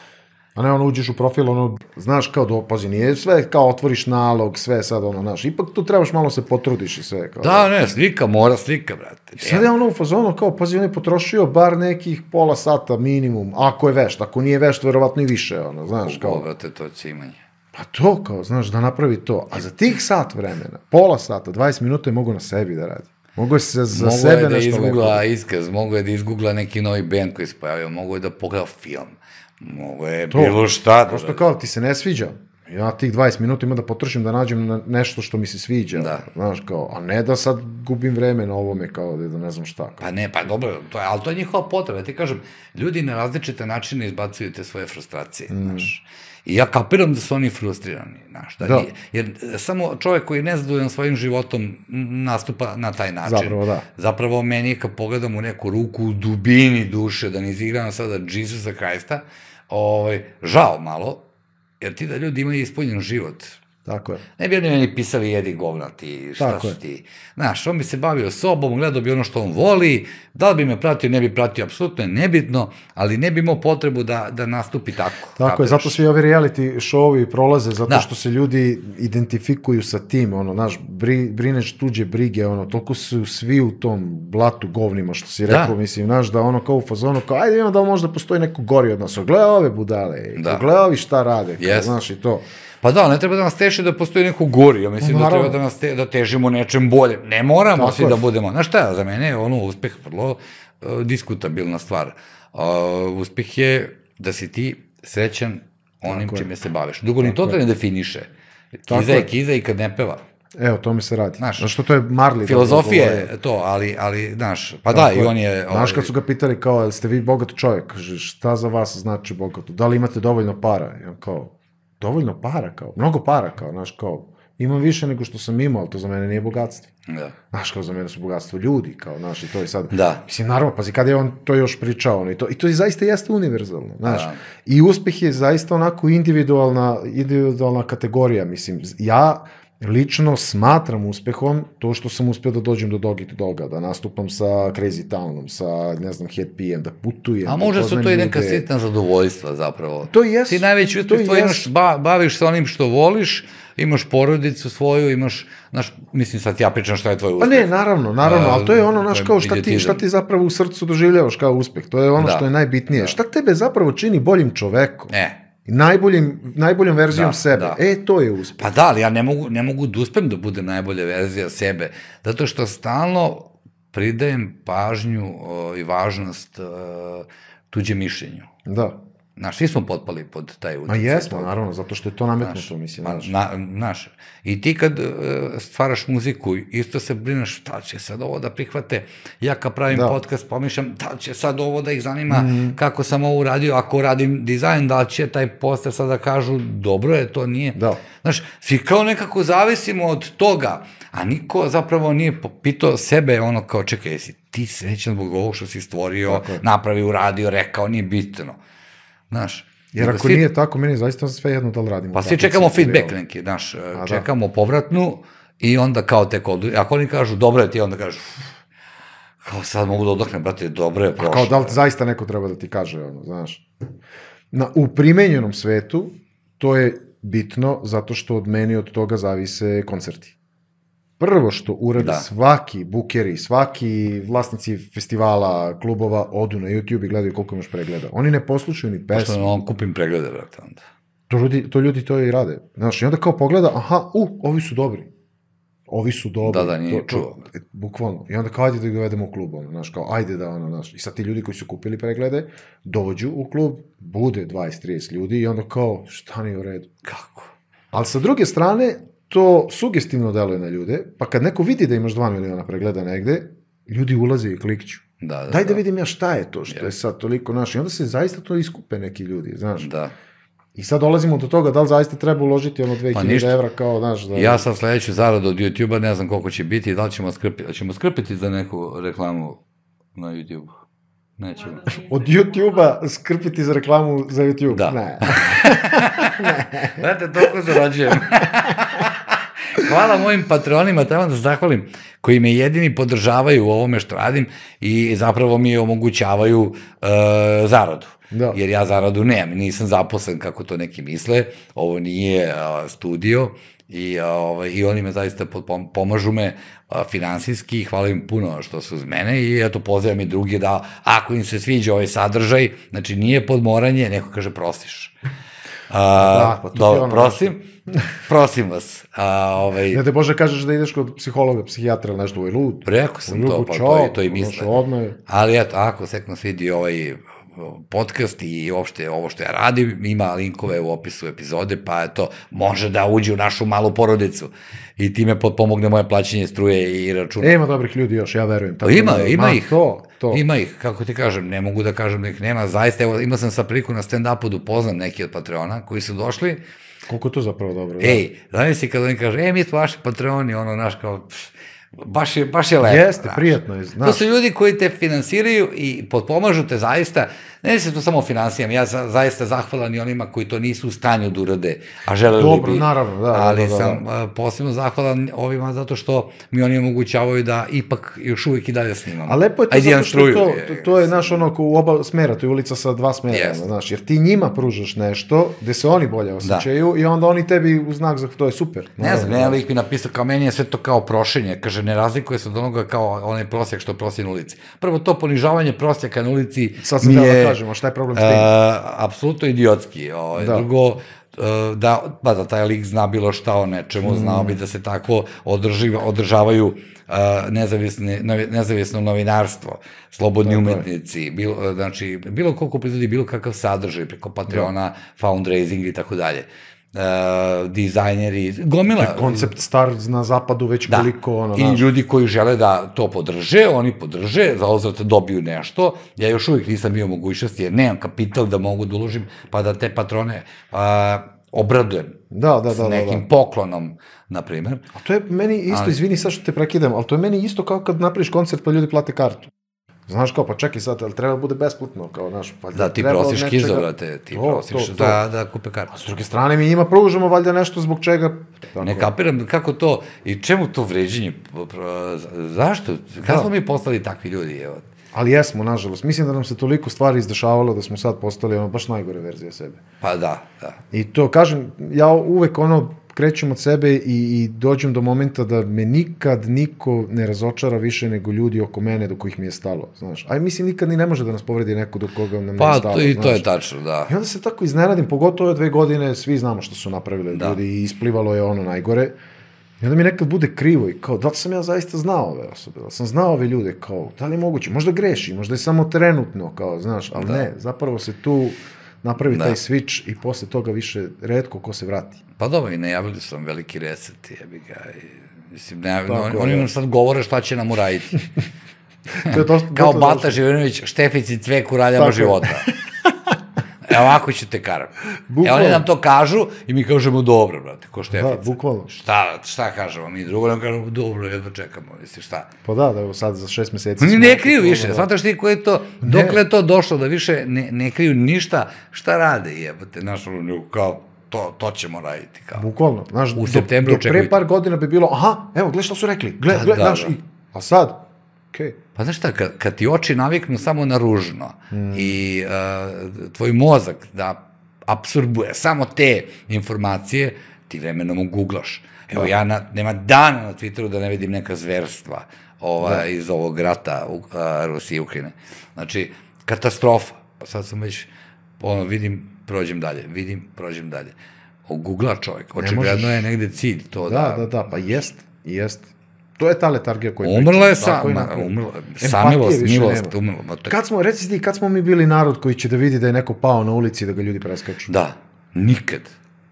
A ne ono uđeš u profil, ono, znaš kao do, pazi, nije sve kao otvoriš nalog, sve sad ono, znaš, ipak tu trebaš malo se potrudiš i sve. Kao, Da, ne, slika, mora slika, brate. Sad je ono u fazonu kao, pazi, on je potrošio bar nekih pola sata minimum, ako je vešt, ako nije vešt, verovatno i više, ono, znaš, Kao, kao, brate, to je cimanje. pa to, kao, znaš, da napravi to. A za tih sat vremena, pola sata, 20 minuta je mogu na sebi da radi. Mogu se za Mogu sebe da nešto lepo. izgugla iskaz, mogu je da izgugla neki novi band koji se pojavio, mogu je da pogleda film, mogu je To, bilo šta da Prosto kao, ti se ne sviđa. Ja tih 20 minuta ima da potrošim da nađem na nešto što mi se sviđa. Da. Znaš, kao, a ne da sad gubim vreme na ovome, kao da, da ne znam šta. Kao. Pa ne, pa dobro, to je, ali to je njihova potreba. Ti kažem, ljudi na različite načine izbacuju te svoje frustracije, Mm. znaš. I ja kapiram da su oni frustrirani, znaš. Da, Da. nije- Jer e, samo čovjek koji je nezadovoljan svojim životom nastupa na taj način. Zapravo, da. Zapravo meni kad pogledam u neku ruku u dubini duše, da ne izigramo sada Jesusa Hrista, ovaj, žao malo, jer ti da ljudi imaju ispunjen život, Tako je. Ne bi oni meni pisali jedi govna ti, šta Tako su je. ti. Znaš, on bi se bavio sobom, gledao bi ono što on voli, da li bi me pratio, ne bi pratio, apsolutno je nebitno, ali ne bi imao potrebu da, da nastupi tako. Tako je, kapiraš? zato svi ovi reality showovi prolaze, zato Da. što se ljudi identifikuju sa tim, ono, znaš, bri, brineš tuđe brige, ono, toliko su svi u tom blatu govnima, što si Da. rekao, mislim, znaš, da ono kao u fazonu, kao, ajde imamo da možda postoji neko gori od nas, gle ove budale, Da. gle ovi šta rade, kao, Jest. znaš, i to. Pa da, ne treba da nas teši da postoji neko gori, ja mislim da Naravno. treba da nas te, da težimo nečem bolje. Ne moramo Tako svi je. da budemo. Znaš šta, za mene je ono uspeh vrlo uh, diskutabilna stvar. Uh, uspeh je da si ti srećan onim Tako je. čime se baviš. Drugo, ni to te ne definiše. Tako Kiza je. je kiza i kad ne peva. Evo, to mi se radi. Znaš, Znaš, što to je Marley. Filozofija dobro govorio. je to, ali, ali, znaš, pa da, i on je... Znaš ovaj, kad su ga pitali kao, jel ste vi bogat čovjek? Kaže, šta za vas znači bogato? Da li imate dovoljno para? I on kao, dovoljno para kao, mnogo para kao, znaš kao, imam više nego što sam imao, ali to za mene nije bogatstvo. Da. Znaš, kao za mene su bogatstvo ljudi, kao, znaš, i to je sad... Da. Mislim, naravno, pazi, kada je on to još pričao, ono, i to, i to je zaista jeste univerzalno, znaš. Da. I uspeh je zaista onako individualna, individualna kategorija, mislim. Ja lično smatram uspehom to što sam uspio da dođem do Dog It Doga, da nastupam sa Crazy Townom, sa, ne znam, Head PM, da putujem. A da možda su to i neka sitna zadovoljstva zapravo. To i jesu, Ti najveći uspeh tvoj imaš, ba, baviš se onim što voliš, imaš porodicu svoju, imaš, znaš, mislim sad ja pričam šta je tvoj Pa uspeh. ne, naravno, naravno, ali to je ono, znaš, kao šta ti, šta ti zapravo u srcu doživljavaš kao uspeh, to je ono Da. što je najbitnije. Da. Šta tebe zapravo čini boljim čovekom? E, najboljim, najboljom verzijom Da, sebe. da. E, to je uspeh. pa da, ali ja ne mogu, ne mogu da uspem da budem najbolja verzija sebe, zato što stalno pridajem pažnju o, i važnost o, tuđe mišljenju. Da. Znaš, svi smo potpali pod taj Ma utjecaj. jesmo, toga. naravno, zato što je to nametnuto, mislim. Ma, na, naš. I ti kad uh, stvaraš muziku, isto se brineš da će sad ovo da prihvate. Ja kad pravim Da. podcast, pomišljam da će sad ovo da ih zanima mm. kako sam ovo uradio. Ako radim dizajn, da će taj poster sad da kažu dobro je, to nije. Da. Znaš, svi kao nekako zavisimo od toga, a niko zapravo nije pitao sebe ono kao, čekaj, jesi ti srećan zbog ovog što si stvorio, Tako je. napravio, uradio, rekao, nije bitno. Znaš, Jer ako svi- nije tako, meni je zaista sve jedno da li radimo. pa svi čekamo feedback neki, znaš, da. čekamo povratnu i onda kao tek odu, ako oni kažu dobro je ti, onda kažu "Uf, kao sad mogu da odoknem, brate, dobro je A prošlo. kao da li zaista neko treba da ti kaže, ono, znaš. Na, u primenjenom svetu to je bitno zato što od meni od toga zavise koncerti. Prvo što urade Da. svaki bukeri, svaki vlasnici festivala, klubova, odu na YouTube i gledaju koliko imaš pregleda. Oni ne poslušaju ni pesmu. Što on kupim preglede, brate, onda. To ljudi, to ljudi to i rade. Znaš, i onda kao pogleda, aha, u, ovi su dobri. ovi su dobri. Da, da, nije to, to, čuo. e, Bukvalno. I onda kao, ajde da ih dovedemo u klub, ono, znaš, kao, ajde da, ono, znaš, i sad ti ljudi koji su kupili preglede, dođu u klub, bude 20-30 ljudi i onda kao, šta nije u redu? Kako? Ali sa druge strane, to sugestivno deluje na ljude, pa kad neko vidi da imaš 2 miliona pregleda negde, ljudi ulaze i klikću. Da, da, Daj da da. vidim ja šta je to, što je sad toliko naš. I onda se zaista to iskupe neki ljudi, znaš. Da. I sad dolazimo do toga da li zaista treba uložiti ono 2000 Pa ništa. evra kao, znaš, da... Ja sam sledeću zaradu od YouTube-a, ne znam koliko će biti, da li ćemo skrpiti, ćemo skrpiti za neku reklamu na YouTube? Nećemo. Od YouTube-a skrpiti za reklamu za YouTube? Da. Ne. [laughs] Znate, toliko zarađujem. [laughs] Hvala mojim patronima, treba da se zahvalim, koji me jedini podržavaju u ovome što radim i zapravo mi omogućavaju e, zaradu. Da. Jer ja zaradu nemam, nisam zaposlen kako to neki misle, ovo nije a, studio i, a, ovaj, i oni me zaista pom- pomažu me a, finansijski, hvala im puno što su uz mene i eto pozivam i drugi da ako im se sviđa ovaj sadržaj, znači nije podmoranje, neko kaže prosiš. A, Da, pa to dobro, prosim, prosim vas. A, ovaj, Ne te Bože kažeš da ideš kod psihologa, psihijatra ili nešto, ovaj lud. Rekao sam to, pa čao, to, i- to i misle. Je. Ali eto, ako se nam svidi ovaj podcast i uopšte ovo što ja radim, ima linkove u opisu epizode, pa eto, može da uđe u našu malu porodicu i time potpomogne moje plaćanje struje i računa. E, ima dobrih ljudi još, ja verujem. Tako ima, da, ima ma, ih. To, to. Ima ih, kako ti kažem, ne mogu da kažem da ih nema. Zaista, evo, imao sam sa priliku na stand-upu da upoznam neki od Patreona koji su došli. Koliko to zapravo dobro. da. Ej, znaš si kada oni kažu, e, mi smo vaši Patreoni, ono, naš, kao, pš, baš je, baš je lepo. Jeste, znaš. prijatno je, To znaš. su ljudi koji te finansiraju i potpomažu te zaista, ne se to samo o financijama, ja sam zaista zahvalan i onima koji to nisu u stanju da urade, a želeli Dobro, bi. naravno, da, da, Ali da, da. sam a, posebno zahvalan ovima zato što mi oni omogućavaju da ipak još uvijek i dalje snimamo. A lepo je to Ajde, zato što struju, to, to, to je, naš ono, ko u oba smera, to je ulica sa dva smera, ono, znaš, jer ti njima pružaš nešto gde se oni bolje osjećaju i onda oni tebi u znak za to je super. Ne znam, jedan lik mi napisao kao meni je sve to kao prošenje, kaže ne razlikuje se od onoga kao onaj prosjek što prosi na ulici. Prvo to ponižavanje prosjeka na ulici Sad sam mi da je kažemo, šta je problem s tim? e, apsolutno idiotski. Ovaj. Da. Drugo, e, da, pa da taj lik zna bilo šta o nečemu, znao Mm. bi da se tako održiva, održavaju e, nezavisne, novi, nezavisno novinarstvo, slobodni je. umetnici, bilo, znači, bilo koliko proizvodi bilo kakav sadržaj preko Patreona, fundraising i tako dalje. E, dizajneri, gomila. Koncept star na zapadu već Da. koliko, ono, I znaš, ljudi koji žele da to podrže, oni podrže, za ozrat dobiju nešto. Ja još uvijek nisam bio mogućnosti, jer nemam kapital da mogu da uložim, pa da te patrone a, obradujem Da, da, s da, da, nekim da. poklonom, na primjer. A to je meni isto, Ali- izvini sad što te prekidam, ali to je meni isto kao kad napraviš koncert pa ljudi plate kartu. Znaš kao, pa čekaj sad, ali treba da bude besplatno, kao, znaš, pa Da, ti prosiš nečega- kizo, brate, ti To, prosiš to, to. da, da kupe kartu. S druge strane, mi njima pružamo valjda nešto zbog čega... Tako. Ne kapiram kako to, i čemu to vređenje, zašto? Kada Da. smo mi postali takvi ljudi, evo? Ali jesmo, nažalost. Mislim da nam se toliko stvari izdešavalo da smo sad postali ono, baš najgore verzije sebe. Pa da, da. I to, kažem, ja uvek ono, krećem od sebe i, i dođem do momenta da me nikad niko ne razočara više nego ljudi oko mene do kojih mi je stalo, znaš. A mislim, nikad ni ne može da nas povredi neko do koga nam ne je Pa stalo, to, i znaš. to je tačno, da. I onda se tako iznenadim, pogotovo ove dve godine, svi znamo što su napravili Da. ljudi i isplivalo je ono najgore. I onda mi nekad bude krivo i kao, da li sam ja zaista znao ove osobe, da sam znao ove ljude, kao, da li je moguće, možda greši, možda je samo trenutno, kao, znaš, ali Da. ne, zapravo se tu napravi Da. taj switch i posle toga više redko ko se vrati. Pa dobro, i najavili su vam veliki reset, jebi ga. I, mislim, ne, Tako oni, oni nam sad govore šta će nam uraditi. [laughs] To je dosta, Kao dosta Bata Živinović, Štefici cvek u raljama života. [laughs] E, ovako ću te karam. E, Bukvalno. oni nam to kažu i mi kažemo dobro, brate, ko Štefica. Da, bukvalno. Šta, šta kažemo mi drugo, nam kažemo dobro, jedva čekamo, misliš šta. Pa da, da, evo sad za šest meseci... Oni ne kriju više, Da. shvataš ti ko je to, dokle je to došlo da više ne, ne kriju ništa, šta rade jebote, znaš, ono, kao, to, to ćemo raditi, kao. Bukvalno, znaš, U do- septembru do pre očekujte. par godina bi bilo, aha, evo, gle šta su rekli, gle, Da, gle, da, znaš, da. i, a sad, okej, Pa znaš šta, kad, kad ti oči naviknu samo na ružno Mm. i uh, tvoj mozak da absorbuje samo te informacije, ti vremenom googlaš. Evo, ja na, nema dana na Twitteru da ne vidim neka zverstva ova, Da. iz ovog rata u, a, Rusije i Ukrajine. Znači, katastrofa. Pa sad sam već, ono, vidim, prođem dalje, vidim, prođem dalje. O, googla čovjek, očigledno možeš. je negde cilj to da, da, da, da, pa jest. I jeste. To je ta letargija koju Umrla je sama, umrla, samilost, milost, umrla. ma to- Kad smo, reci ti, kad smo mi bili narod koji će da vidi da je neko pao na ulici i da ga ljudi preskaču? Da, nikad.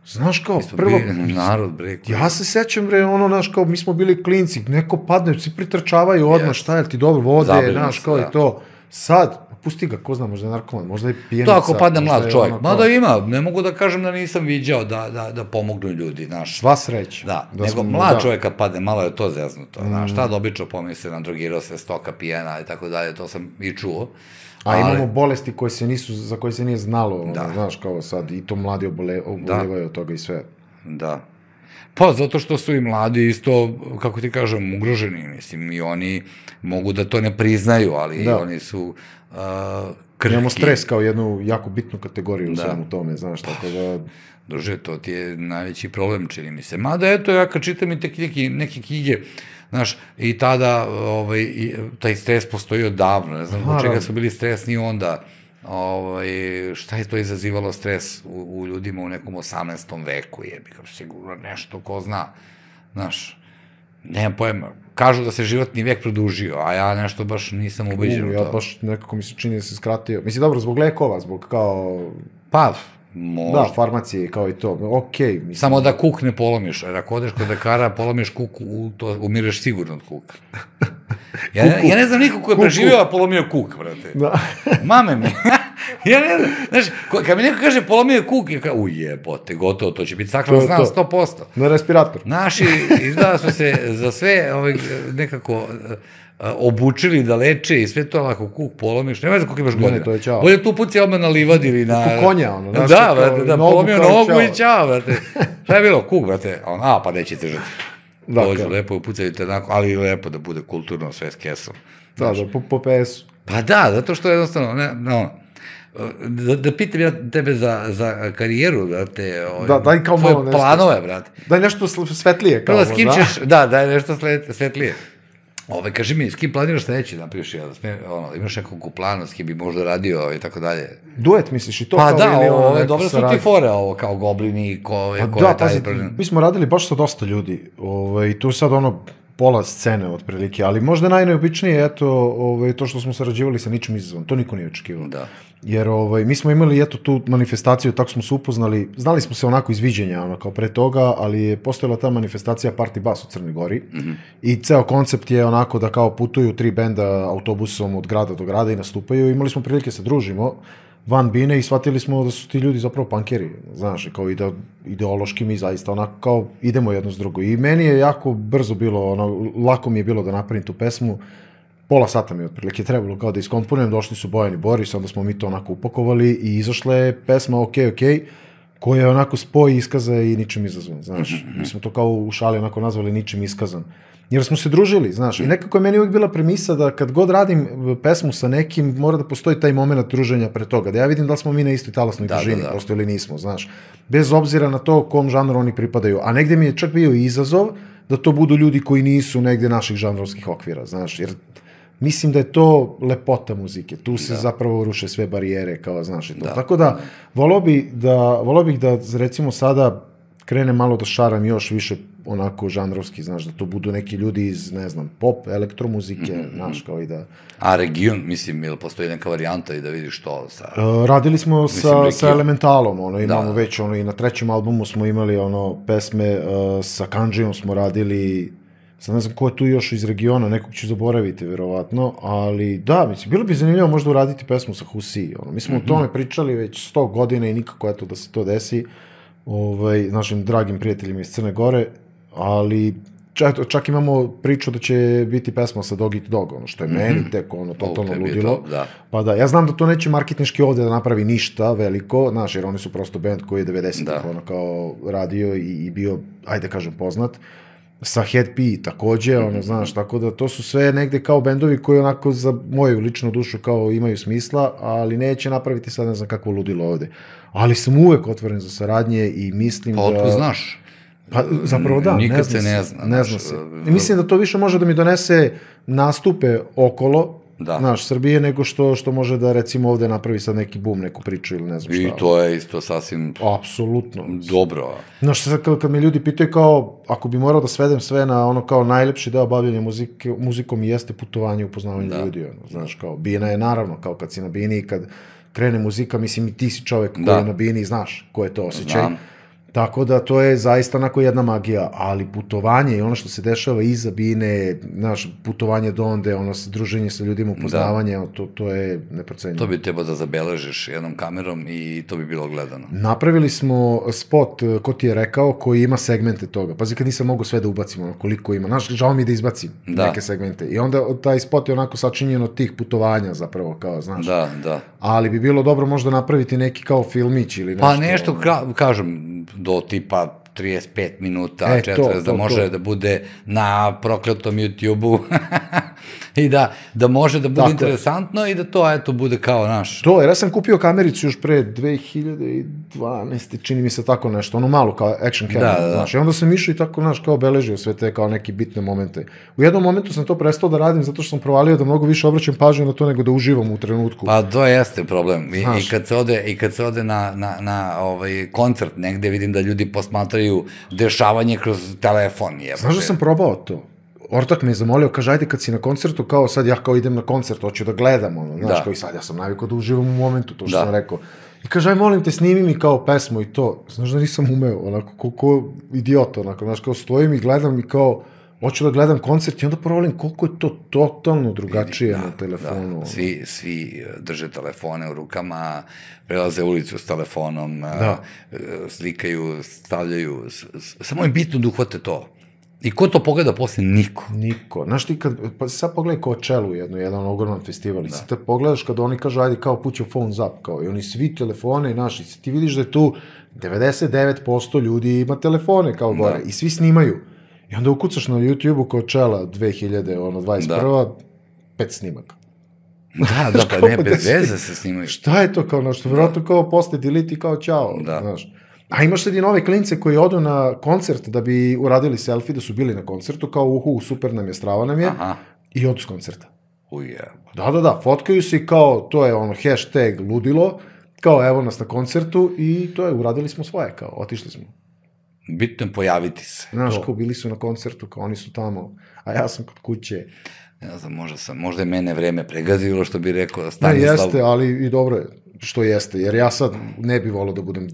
Znaš kao, prvo, bili narod, bre. koji- ja se sećam, bre, ono, znaš, kao, mi smo bili klinci, neko padne, svi pritrčavaju odmah, Jest. šta je ti dobro, vode, Zabrinu znaš, kao da. i to. Sad, pusti ga, ko zna, možda je narkoman, možda je pijenica. To ako padne mlad je čovjek. ono Mada ima, ne mogu da kažem da nisam viđao da, da, da pomognu ljudi, znaš. Sva sreća. Da, nego smo- mlad da. čovjek kad padne, malo je to zeznuto. Znaš, tad obično pomisli na drogirao se stoka pijena i tako dalje, to sam i čuo. A Ali- imamo bolesti koje se nisu, za koje se nije znalo, Da. znaš, kao sad, i to mladi obole, obolevaju od toga i sve. Da. Pa, zato što su i mladi isto, kako ti kažem, ugroženi, mislim, i oni mogu da to ne priznaju, ali Da. oni su uh, krhki. Imamo stres kao jednu jako bitnu kategoriju u Da. svemu tome, znaš, tako da... Druže, to ti je najveći problem, čini mi se. Mada, eto, ja kad čitam i te knjige, neke knjige, znaš, i tada ovaj, i, taj stres postoji odavno, ne znam, zbog čega su bili stresni onda, ovaj, šta je to izazivalo stres u, u ljudima u nekom 18. veku, jebi ga, sigurno nešto, ko zna, znaš, nemam pojma, kažu da se životni vek produžio, a ja nešto baš nisam ubeđen U, u ja to. baš nekako mi se čini da se skratio. Mislim, dobro, zbog lekova, zbog kao... Pa, možda. Da, farmacije kao i to. Okej, mislim. Samo da kuk ne polomiš, jer ako odeš kod lekara, polomiš kuk, u, to, umireš sigurno od kuka. [laughs] Ja, ne, ja ne znam niko ko je preživio, a polomio kuk, brate. Da. Mame mi. [laughs] ja ne znam, znaš, kad mi neko kaže polomio kuk, ja kao, ujebote, gotovo, to će biti je znam, to. 100%. Na respirator. Naši, izgleda su se za sve ovaj, nekako eh, obučili da leče i sve to, ali ako kuk polomiš, nema znam koliko imaš godina. to je ćao. Bolje tu puci odmah na livadi ili na... Ko konja, ono, znaš, Da, brate, da, nogu polomio nogu ćao. i ćao, brate. [laughs] Šta je bilo? Kuk, brate. A on, a, pa neće te žrti. Da, Dođu kao. lepo, upucaju te onako, ali lepo da bude kulturno sve s kesom. Da, da, po, po PS-u. Pa da, zato što jednostavno, ne, no, da, da pitam ja tebe za, za karijeru, brate, ovaj, Da, daj kao tvoje malo nešto. planove, brate. Daj nešto svetlije kao. Prvo, s kim možda. ćeš, da, da je nešto svetlije. Ove, kaži mi, s kim planiraš sledeći da napriš, ja, sme, ono, imaš nekog u planu, s kim bi možda radio i tako dalje? Duet, misliš, i to Pa kao da, ili ove, neka dobro su ti fore, ovo, kao goblini, ko, ove, Pa ko da, je taj pazi, mi smo radili baš sa dosta ljudi, ovaj, tu je sad ono pola scene otprilike, ali možda najneobičnije, eto, ovaj, to što smo sarađivali sa ničim izazvan, to niko nije očekivao. Da. Jer ovaj, mi smo imali eto tu manifestaciju, tako smo se upoznali, znali smo se onako iz viđenja, ono, kao pre toga, ali je postojala ta manifestacija Party Bus u Crnoj Gori Mhm. i ceo koncept je onako da kao putuju tri benda autobusom od grada do grada i nastupaju. Imali smo prilike se družimo van bine i shvatili smo da su ti ljudi zapravo pankeri, znaš, kao ide, ideološki mi zaista onako kao idemo jedno s drugo. I meni je jako brzo bilo, ono, lako mi je bilo da napravim tu pesmu, pola sata mi je otprilike trebalo kao da iskomponujem, došli su Bojan i Boris, onda smo mi to onako upakovali i izašla je pesma Ok, ok, koja je onako spoj iskaza i ničim izazvan, znaš. Mi smo to kao u šali onako nazvali ničim iskazan. Jer smo se družili, znaš, i nekako je meni uvijek bila premisa da kad god radim e, pesmu sa nekim, mora da postoji taj moment druženja pre toga, da ja vidim da li smo mi na istoj talasnoj Da, da, težini, da. prosto ili nismo, znaš. Bez obzira na to kom žanru oni pripadaju. A negde mi je čak bio i izazov da to budu ljudi koji nisu negde naših žanrovskih okvira, znaš, jer mislim da je to lepota muzike. Tu se zapravo ruše sve barijere, kao, znaš, i to. Tako da, volao bi da, volao bih da, recimo, sada krene malo da šaram još više onako žanrovski, znaš, da to budu neki ljudi iz, ne znam, pop, elektromuzike, znaš, kao i da... A region, mislim, ili postoji neka varijanta i da vidiš to sa... Uh, radili smo sa, Region. sa Elementalom, ono, imamo Da. već, ono, i na trećem albumu smo imali, ono, pesme, uh, sa Kanđijom smo radili, sad ne znam ko je tu još iz regiona, nekog ću zaboraviti, verovatno, ali da, mislim, bilo bi zanimljivo možda uraditi pesmu sa Husi, ono, mi smo o tome pričali već 100 godina i nikako, eto, da se to desi, ovaj, našim dragim prijateljima iz Crne Gore, ali čak, čak imamo priču da će biti pesma sa Dog Eat Dog, ono što je meni tek ono totalno to bi ludilo. to, da. Pa da, ja znam da to neće marketinški ovde da napravi ništa veliko, znaš, jer oni su prosto band koji je 90-ih Da. ono kao radio i, i bio, ajde kažem, poznat. Sa Head P takođe, ono, znaš, tako da to su sve negde kao bendovi koji onako za moju ličnu dušu kao imaju smisla, ali neće napraviti sad ne znam kakvo ludilo ovde. Ali sam uvek otvoren za saradnje i mislim Pa da... otko znaš. Pa zapravo da, Nikad ne se zna ne zna, Ne zna se. I mislim da to više može da mi donese nastupe okolo, Da. Naš, Srbije, nego što, što može da recimo ovde napravi sad neki bum, neku priču ili ne znam šta. I to je isto sasvim Apsolutno. dobro. Znaš, sad kad, kad me ljudi pitaju kao, ako bi morao da svedem sve na ono kao najlepši deo bavljanja muzike, muzikom jeste putovanje i upoznavanje Da. ljudi. Ono, znaš, kao, bina je naravno, kao kad si na bini i kad krene muzika, mislim i ti si čovek koji Da. je na bini znaš ko je to osjećaj. Znam. Tako da to je zaista onako jedna magija, ali putovanje i ono što se dešava iza bine, znaš, putovanje do onde, ono, druženje sa ljudima, upoznavanje, ono, to, to je neprocenjivo. To bi trebao da zabeležiš jednom kamerom i to bi bilo gledano. Napravili smo spot, ko ti je rekao, koji ima segmente toga. Pazi kad nisam mogu sve da ubacim, ono, koliko ima. Znaš, žao mi da izbacim Da. neke segmente. I onda taj spot je onako sačinjen od tih putovanja zapravo, kao, znaš. Da, da. Ali bi bilo dobro možda napraviti neki kao filmić ili nešto. Pa nešto, ono. kra, kažem, do tipa 35 minuta, E, 40, to, da to, može to. da bude na prokletom YouTube-u [laughs] i da, da može da bude Tako je. interesantno i da to, eto, bude kao naš. To, jer ja sam kupio kamericu još pre 2012. čini mi se tako nešto, ono malo kao action camera, Da, da, da. znaš. I onda sam išao i tako, znaš, kao obeležio sve te kao neke bitne momente. U jednom momentu sam to prestao da radim zato što sam provalio da mnogo više obraćam pažnju na to nego da uživam u trenutku. Pa to jeste problem. I, Znaš. i kad se ode, i kad se ode na, na, na ovaj koncert negde, vidim da ljudi posmatraju dešavanje kroz telefon. Jebote. Znaš da sam probao to? Ortak me je zamolio, kaže, ajde kad si na koncertu, kao sad ja kao idem na koncert, hoću da gledam, ono, znaš, Da. kao i sad ja sam navikao da uživam u momentu, to što Da. sam rekao. I kaže, aj molim te, snimi mi kao pesmu i to. Znaš da nisam umeo, onako, ko, ko idiot, onako, znaš, kao stojim i gledam i kao, hoću da gledam koncert i onda provalim koliko je to totalno drugačije na telefonu. Da, svi, svi eh, drže telefone u rukama, prelaze ulicu s telefonom, Da. da. slikaju, stavljaju, samo je bitno da uhvate to. I ko to pogleda posle? Niko. Niko. Znaš ti kad, pa sad pogledaj Coachella jedno, jedan ogroman festival, i sad te pogledaš kad oni kažu, ajde kao your phones up, kao i oni svi telefone naši, ti vidiš da je tu 99% ljudi ima telefone kao gore i svi snimaju. I onda ukucaš na YouTube-u Coachella 2000, ono, 21. Da. pet snimaka. Da, [laughs] da, pa ne, da bez si- veze se snimaju. Šta je to kao, nešto, vjerojatno kao posle delete i kao čao, Da. znaš. A imaš sad i nove klince koji odu na koncert da bi uradili selfie, da su bili na koncertu, kao uhu, super nam je, strava nam je, Aha. i odu s koncerta. Uje. Da, da, da, fotkaju se i kao, to je ono, hashtag ludilo, kao evo nas na koncertu i to je, uradili smo svoje, kao, otišli smo. Bitno je pojaviti se. Znaš, To. kao bili su na koncertu, kao oni su tamo, a ja sam kod kuće. Ne znam, možda, sam, možda je mene vreme pregazilo, što bi rekao Ne, Stanislav. jeste, ali i dobro je što jeste, jer ja sad ne bi volao da budem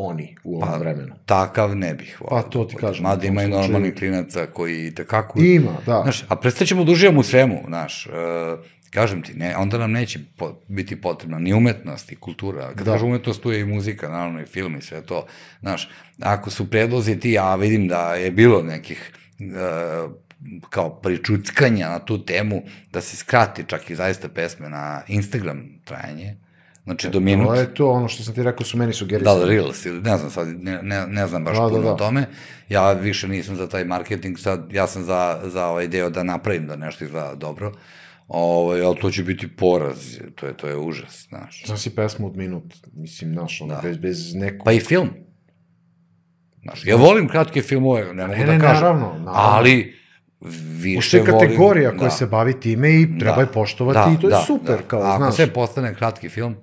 oni u ovom Pa, vremenu. Takav ne bih volao. Pa, to ti da kažem, Mada ima i normalnih klinaca koji tekako... Ima, da. Znaš, a prestaćemo da uživamo u svemu, znaš. E, kažem ti, ne, onda nam neće po, biti potrebna ni umetnost i kultura. Kad da. kažem umetnost, tu je i muzika, naravno i film i sve to. Znaš, ako su predlozi ti, a vidim da je bilo nekih e, kao pričuckanja na tu temu, da se skrati čak i zaista pesme na Instagram trajanje, znači do minut. To je to, ono što sam ti rekao su meni Da sugerisali. li Reels ili ne znam sad, ne, ne, ne znam baš Da, da, da, puno da. o tome. Ja više nisam za taj marketing, sad ja sam za, za ovaj deo da napravim da nešto izgleda dobro. Ovaj, ali to će biti poraz, to je, to je užas, znaš. Znaš si pesmu od minut, mislim, znaš, ono, Da. bez, bez nekog... Pa i film. Znaš, ja volim kratke filmove, ne mogu Ne, da ne, kažem. naravno, naravno. Ali više volim... kategorija koja se bavi time i treba je poštovati i to je super, kao, Ako znaš. sve postane kratki film,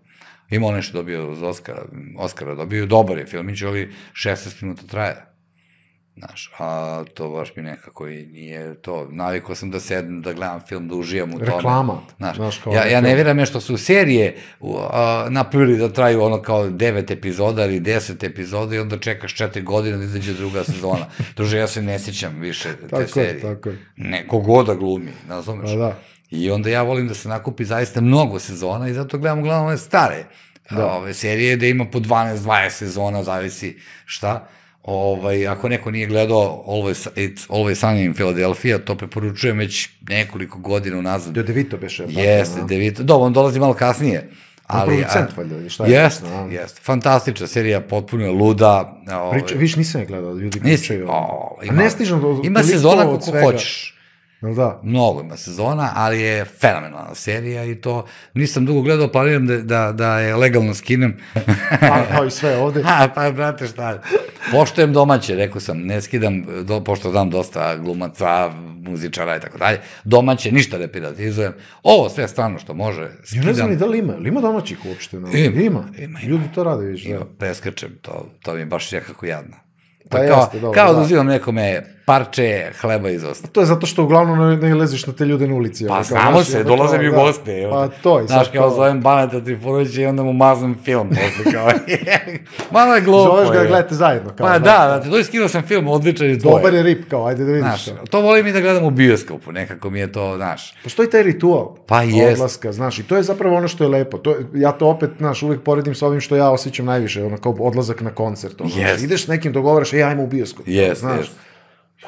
ima ono što dobio uz Oscara, Oscara dobio, dobar je filmić, ali 16 minuta traje. Znaš, a to baš mi nekako i nije to. Navikao sam da sedem, da gledam film, da uživam u tome. Reklama, Znaš, znaš, kao ja, ja ne film. vjerujem je što su serije u, a, napravili da traju ono kao devet epizoda ili deset epizoda i onda čekaš četiri godine da izađe druga sezona. [laughs] Druže, ja se ne sjećam više te Tako je, serije. tako je. Ne, kogoda glumi, razumeš? Pa da. I onda ja volim da se nakupi zaista mnogo sezona i zato gledam uglavnom ove stare da. ove serije da ima po 12-20 sezona, zavisi šta. Ovaj, ako neko nije gledao Always, It's Always Sunny in Philadelphia, to preporučujem već nekoliko godina unazad. Do Devito beše. Jeste, a? Devito. Dobro, on dolazi malo kasnije. Ali, producent, a- valjda, ili šta je? Jeste, A. jeste. Fantastična serija, potpuno je luda. Ovaj, Priča, viš nisam je gledao, ljudi pričaju. o, A ne stižem do Ima sezona svega. hoćeš. Jel da? Mnogo ima sezona, ali je fenomenalna serija i to nisam dugo gledao, planiram da, da, da je legalno skinem. Pa, kao i sve ovde. [laughs] Ha, pa, brate, šta? Poštojem domaće, rekao sam, ne skidam, do, pošto znam dosta glumaca, muzičara i tako dalje. Domaće, ništa ne piratizujem. Ovo sve stvarno što može, Ja skidam. ne znam ni da li ima, ili ima domaćih uopšte? No? Ima, ima. ima, ima. Ljudi to rade, viš, da. Ima, preskrčem, to, to mi je baš nekako jadno. Pa Pa kao, jeste, dobro, kao da. da uzimam nekome parče hleba iz osta. To je zato što uglavnom ne, ne leziš na te ljude na ulici. Pa znamo se, dolaze mi u da. goste. evo Pa to i Znaš, kao zovem Baneta Trifunovića i onda mu maznem film posle, kao, [laughs] malo je glupo. Zoveš ga da je. gledate zajedno. Kao, Pa znaš, da, znate, to je skinuo sam film, odličan i tvoje. Dobar je rip, kao, ajde da vidiš. Znaš, kao. to volim i da gledam u bioskopu, nekako mi je to, znaš. Postoji taj ritual Pa jest. odlaska, znaš, i to je zapravo ono što je lepo. To, je- ja to opet, znaš, uvijek poredim sa ovim što ja osjećam najviše, ono kao odlazak na koncert. Ono, Jest. ideš nekim, dogovaraš, ej, ajmo u bioskop. Jest, znaš. jest.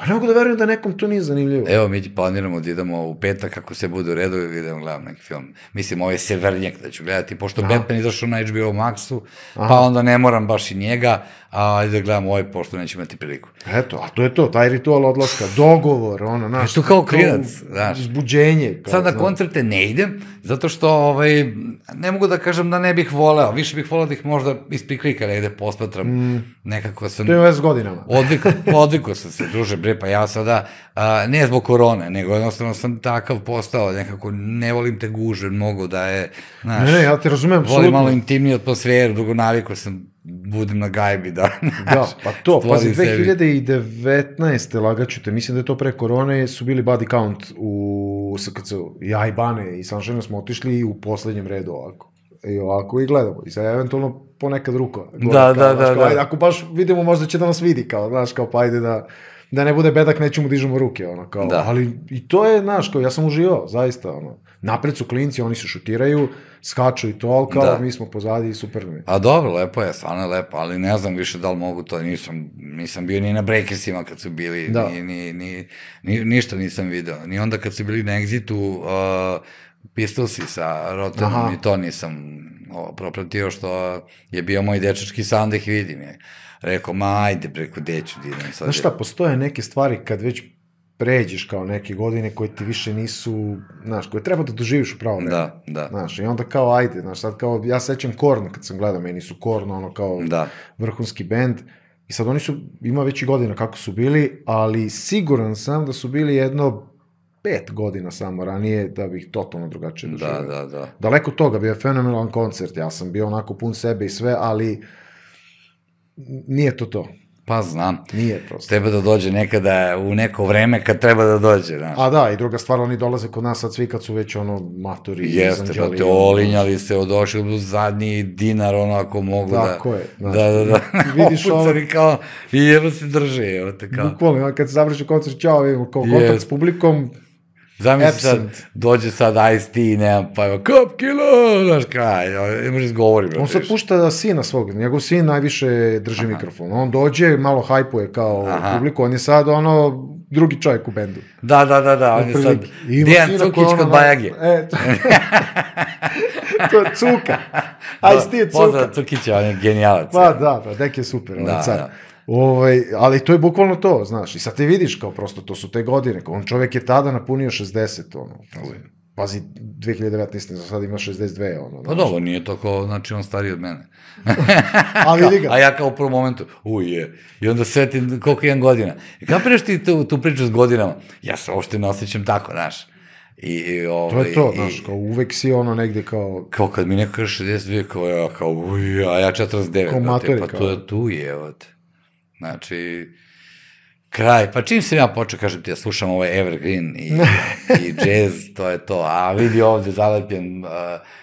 Ja ne mogu da verujem da nekom to nije zanimljivo. Evo, mi planiramo da idemo u petak, kako se bude u redu, i idemo gledam neki film. Mislim, ovo je Severnjak da ću gledati, pošto Batman izašao na HBO Maxu, pa onda ne moram baš i njega, a ajde da gledam ovaj, pošto neću imati priliku. Eto, a to je to, taj ritual odlaska, dogovor, ono, znaš. to kao to klinac, znaš. Izbuđenje. Kao, Sad na koncerte ne idem, zato što ovaj, ne mogu da kažem da ne bih voleo, više bih voleo da ih možda ispred klika negde posmatram, nekako sam... To veze s godinama. [laughs] Odvikao, odvikao sam se, druže, bre, pa ja sada, a, ne zbog korone, nego jednostavno sam takav postao, nekako ne volim te guže mnogo da je, znaš, Ne, ne, ja te razumem, volim apsolutno. malo intimniju atmosferu, drugo navikao sam, budem na gajbi, da, [laughs] Da, pa to, pazi, sebi. 2019. lagaću te, mislim da je to pre korone, su bili body count u SKC-u. Ja i Bane i Sunshine smo otišli u poslednjem redu ovako. I ovako i gledamo. I sad eventualno ponekad ruko. gore, Da, kao, da, da, kao, da. Ajde, ako baš vidimo, možda će da nas vidi, kao, znaš, kao, pa ajde da, da ne bude bedak, nećemo dižemo ruke, ono, kao, Da. ali i to je, znaš, kao, ja sam uživao, zaista, ono, napred su klinci, oni se šutiraju, skaču i to, ali kao, Da. mi smo pozadi i super mi. A dobro, lepo je, stvarno je lepo, ali ne znam više da li mogu to, nisam, nisam bio ni na Breakersima kad su bili, Da. ni, ni, ni, ni, ništa nisam video. Ni onda kad su bili na Exitu, uh, Pistolsi sa Rotanom Aha. i to nisam o, propratio, što je bio moj dečački san da ih vidim. Je. Rekao, ma ajde preko deću da idem sad. Znaš šta, postoje neke stvari kad već pređeš kao neke godine koje ti više nisu, znaš, koje treba da doživiš u pravo vreme. Da, da, Znaš, i onda kao, ajde, znaš, sad kao, ja sećam Korn kad sam gledao, meni su Korn, ono kao da. vrhunski bend, i sad oni su, ima već i godina kako su bili, ali siguran sam da su bili jedno pet godina samo ranije da bih totalno drugačije Da, doživio. da, da. Daleko od toga, bio je fenomenalan koncert, ja sam bio onako pun sebe i sve, ali nije to to, Pa znam. nije prosto. Treba da dođe nekada u neko vreme kad treba da dođe, znaš. A da, i druga stvar, oni dolaze kod nas sad svi kad su već ono matori. Jeste, pa te olinjali se, odošli u zadnji dinar, ono, ako mogu da... Tako je, znaš. Da, da, da. [laughs] Vidiš [laughs] ovo- kao, i evo se drže, evo te kao. Bukvalno, kad se završi koncert, čao, vidimo, kao kontakt Jest. s publikom, Zamisli sad, dođe sad Ice-T i nema, pa evo, kop kilo, znaš kaj, ne može izgovori, brate. on sad pušta sina svog, njegov sin najviše drži mikrofon. On dođe, malo hajpuje kao Aha. publiku, on je sad ono drugi čovjek u bendu. Da, da, da, da, on je sad Dejan Cukić ono kod Bajage. [laughs] E, to, je Cuka. [laughs] Aj, sti je Cuka. Pozdrav Cukića, on je genijalac. Pa da, pa dek je super, Da, da, car. da. Ovaj, ali to je bukvalno to, znaš, i sad ti vidiš kao prosto, to su te godine, kao on čovjek je tada napunio 60, ono, pazi, 2019. za sad ima 62, ono, Pa dobro, nije toliko, znači on stariji od mene. [laughs] A vidi ga. A ja kao u prvom momentu, uj je, i onda setim koliko imam godina. I kapiraš ti tu, tu priču s godinama? Ja se uopšte ne osjećam tako, znaš. I, i, To ovaj, je to, znaš, kao uvek si ono negde kao, Kao kad mi neko kaže 62, kao ja, kao uj, a ja 49, Kao matori, pa kao. to je tu je, evo te. Znači, kraj, pa čim sam ja počeo, kažem ti, ja slušam ovaj Evergreen i, i [laughs] jazz, to je to, a vidi ovde zalepljen uh,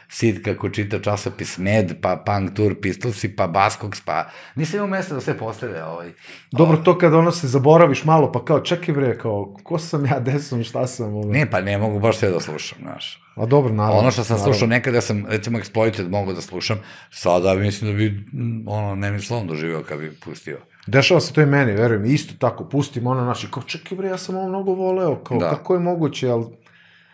Sid kako čita časopis Med, pa Punk Tour Pistolsi, pa Baskoks, pa nisam imao mesta da sve postave, ovaj. dobro to kad ono se zaboraviš malo, pa kao, čekaj bre, kao, ko sam ja, gde sam, šta sam, ono. Ne, pa ne mogu baš sve da slušam, znaš. A dobro, naravno. Ono što sam naravno. slušao nekada sam, recimo, Exploited mogu da slušam, sada mislim da bi, ono, ne mi slovom doživio kad bi pustio. Dešava se to i meni, verujem, isto tako, pustim ono naši, kao, čekaj bre, ja sam ovo mnogo voleo, kao, Da. kako je moguće, ali,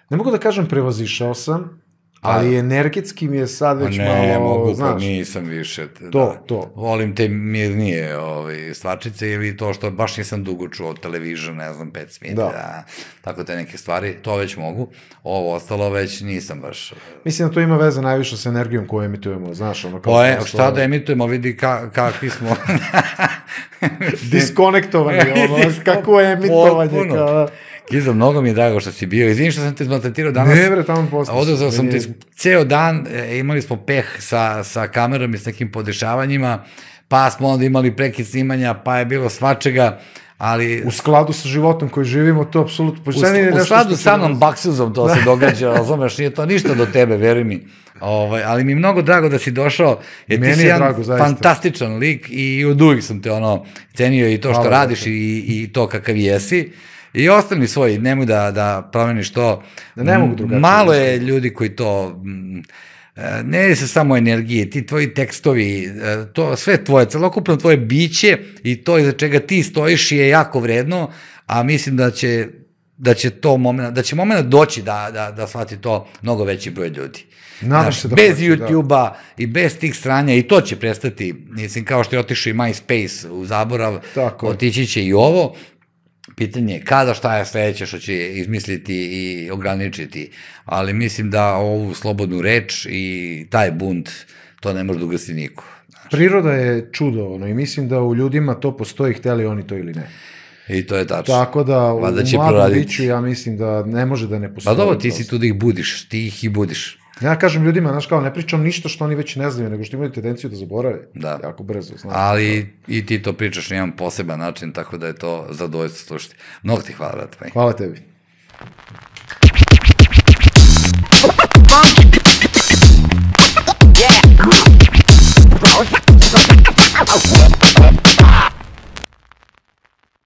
ne mogu da kažem prevazišao sam, Ali energetski mi je sad Pa već ne, malo, mogu, pa znaš, nisam više. Da. To, to. Volim te mirnije ovaj, stvarčice ili to što baš nisam dugo čuo television, ne znam, Pet Smith, Da. da. tako te neke stvari, to već mogu. Ovo ostalo već nisam baš. mislim da to ima veze najviše sa energijom koju emitujemo, znaš, ono kao... Pa je, prosto šta da emitujemo, vidi ka, kakvi smo. [laughs] [laughs] Diskonektovani, ono, kako je emitovanje, Potpuno. kao, Kiza, mnogo mi je drago što si bio. Izvini što sam te zmaltretirao danas. Ne, bre, tamo posle. Oduzeo sam te ceo dan, e, imali smo peh sa, sa kamerom i s nekim podešavanjima, pa smo onda imali prekid snimanja, pa je bilo svačega, ali U skladu sa životom koji živimo, to apsolutno... u, u skladu sa mnom baksuzom to se događa, [laughs] razumeš, nije to ništa do tebe, veruj mi. Ovaj, ali mi je mnogo drago da si došao, jer Meni ti si je jedan drago, zaista. fantastičan lik i od uvijek sam te ono cenio i to što Hvala, radiš i, i to kakav jesi. I ostani svoj, nemoj da, da promeniš to. Da ne mogu drugačije Malo da je ljudi koji to... mm, e, Ne je se samo energije, ti tvoji tekstovi, e, to sve tvoje, celokupno tvoje biće i to iza čega ti stojiš je jako vredno, a mislim da će da će to moment, da će moment doći da, da, da shvati to mnogo veći broj ljudi. Nadam se da bez da. YouTube-a i bez tih stranja i to će prestati, mislim, kao što je otišao i MySpace u zaborav, Tako otići će i ovo, pitanje je kada, šta je sledeće što će izmisliti i ograničiti, ali mislim da ovu slobodnu reč i taj bunt, to ne može da ugasi niko. Priroda je čudo, ono, i mislim da u ljudima to postoji, hteli oni to ili ne. I to je tačno. Tako da, u Valjda će mladom proraditi. biću ja mislim da ne može da ne Pa postoji. dobro, ti si tu da ih budiš, ti ih i budiš. Ja kažem ljudima, znaš kao, ne pričam ništa što oni već ne znaju, nego što imaju tendenciju da zaborave da. jako brzo. Znaš, Ali da. i ti to pričaš na jedan poseban način, tako da je to zadovoljstvo slušati. Mnogo ti hvala, brate. Hvala tebi. Yeah.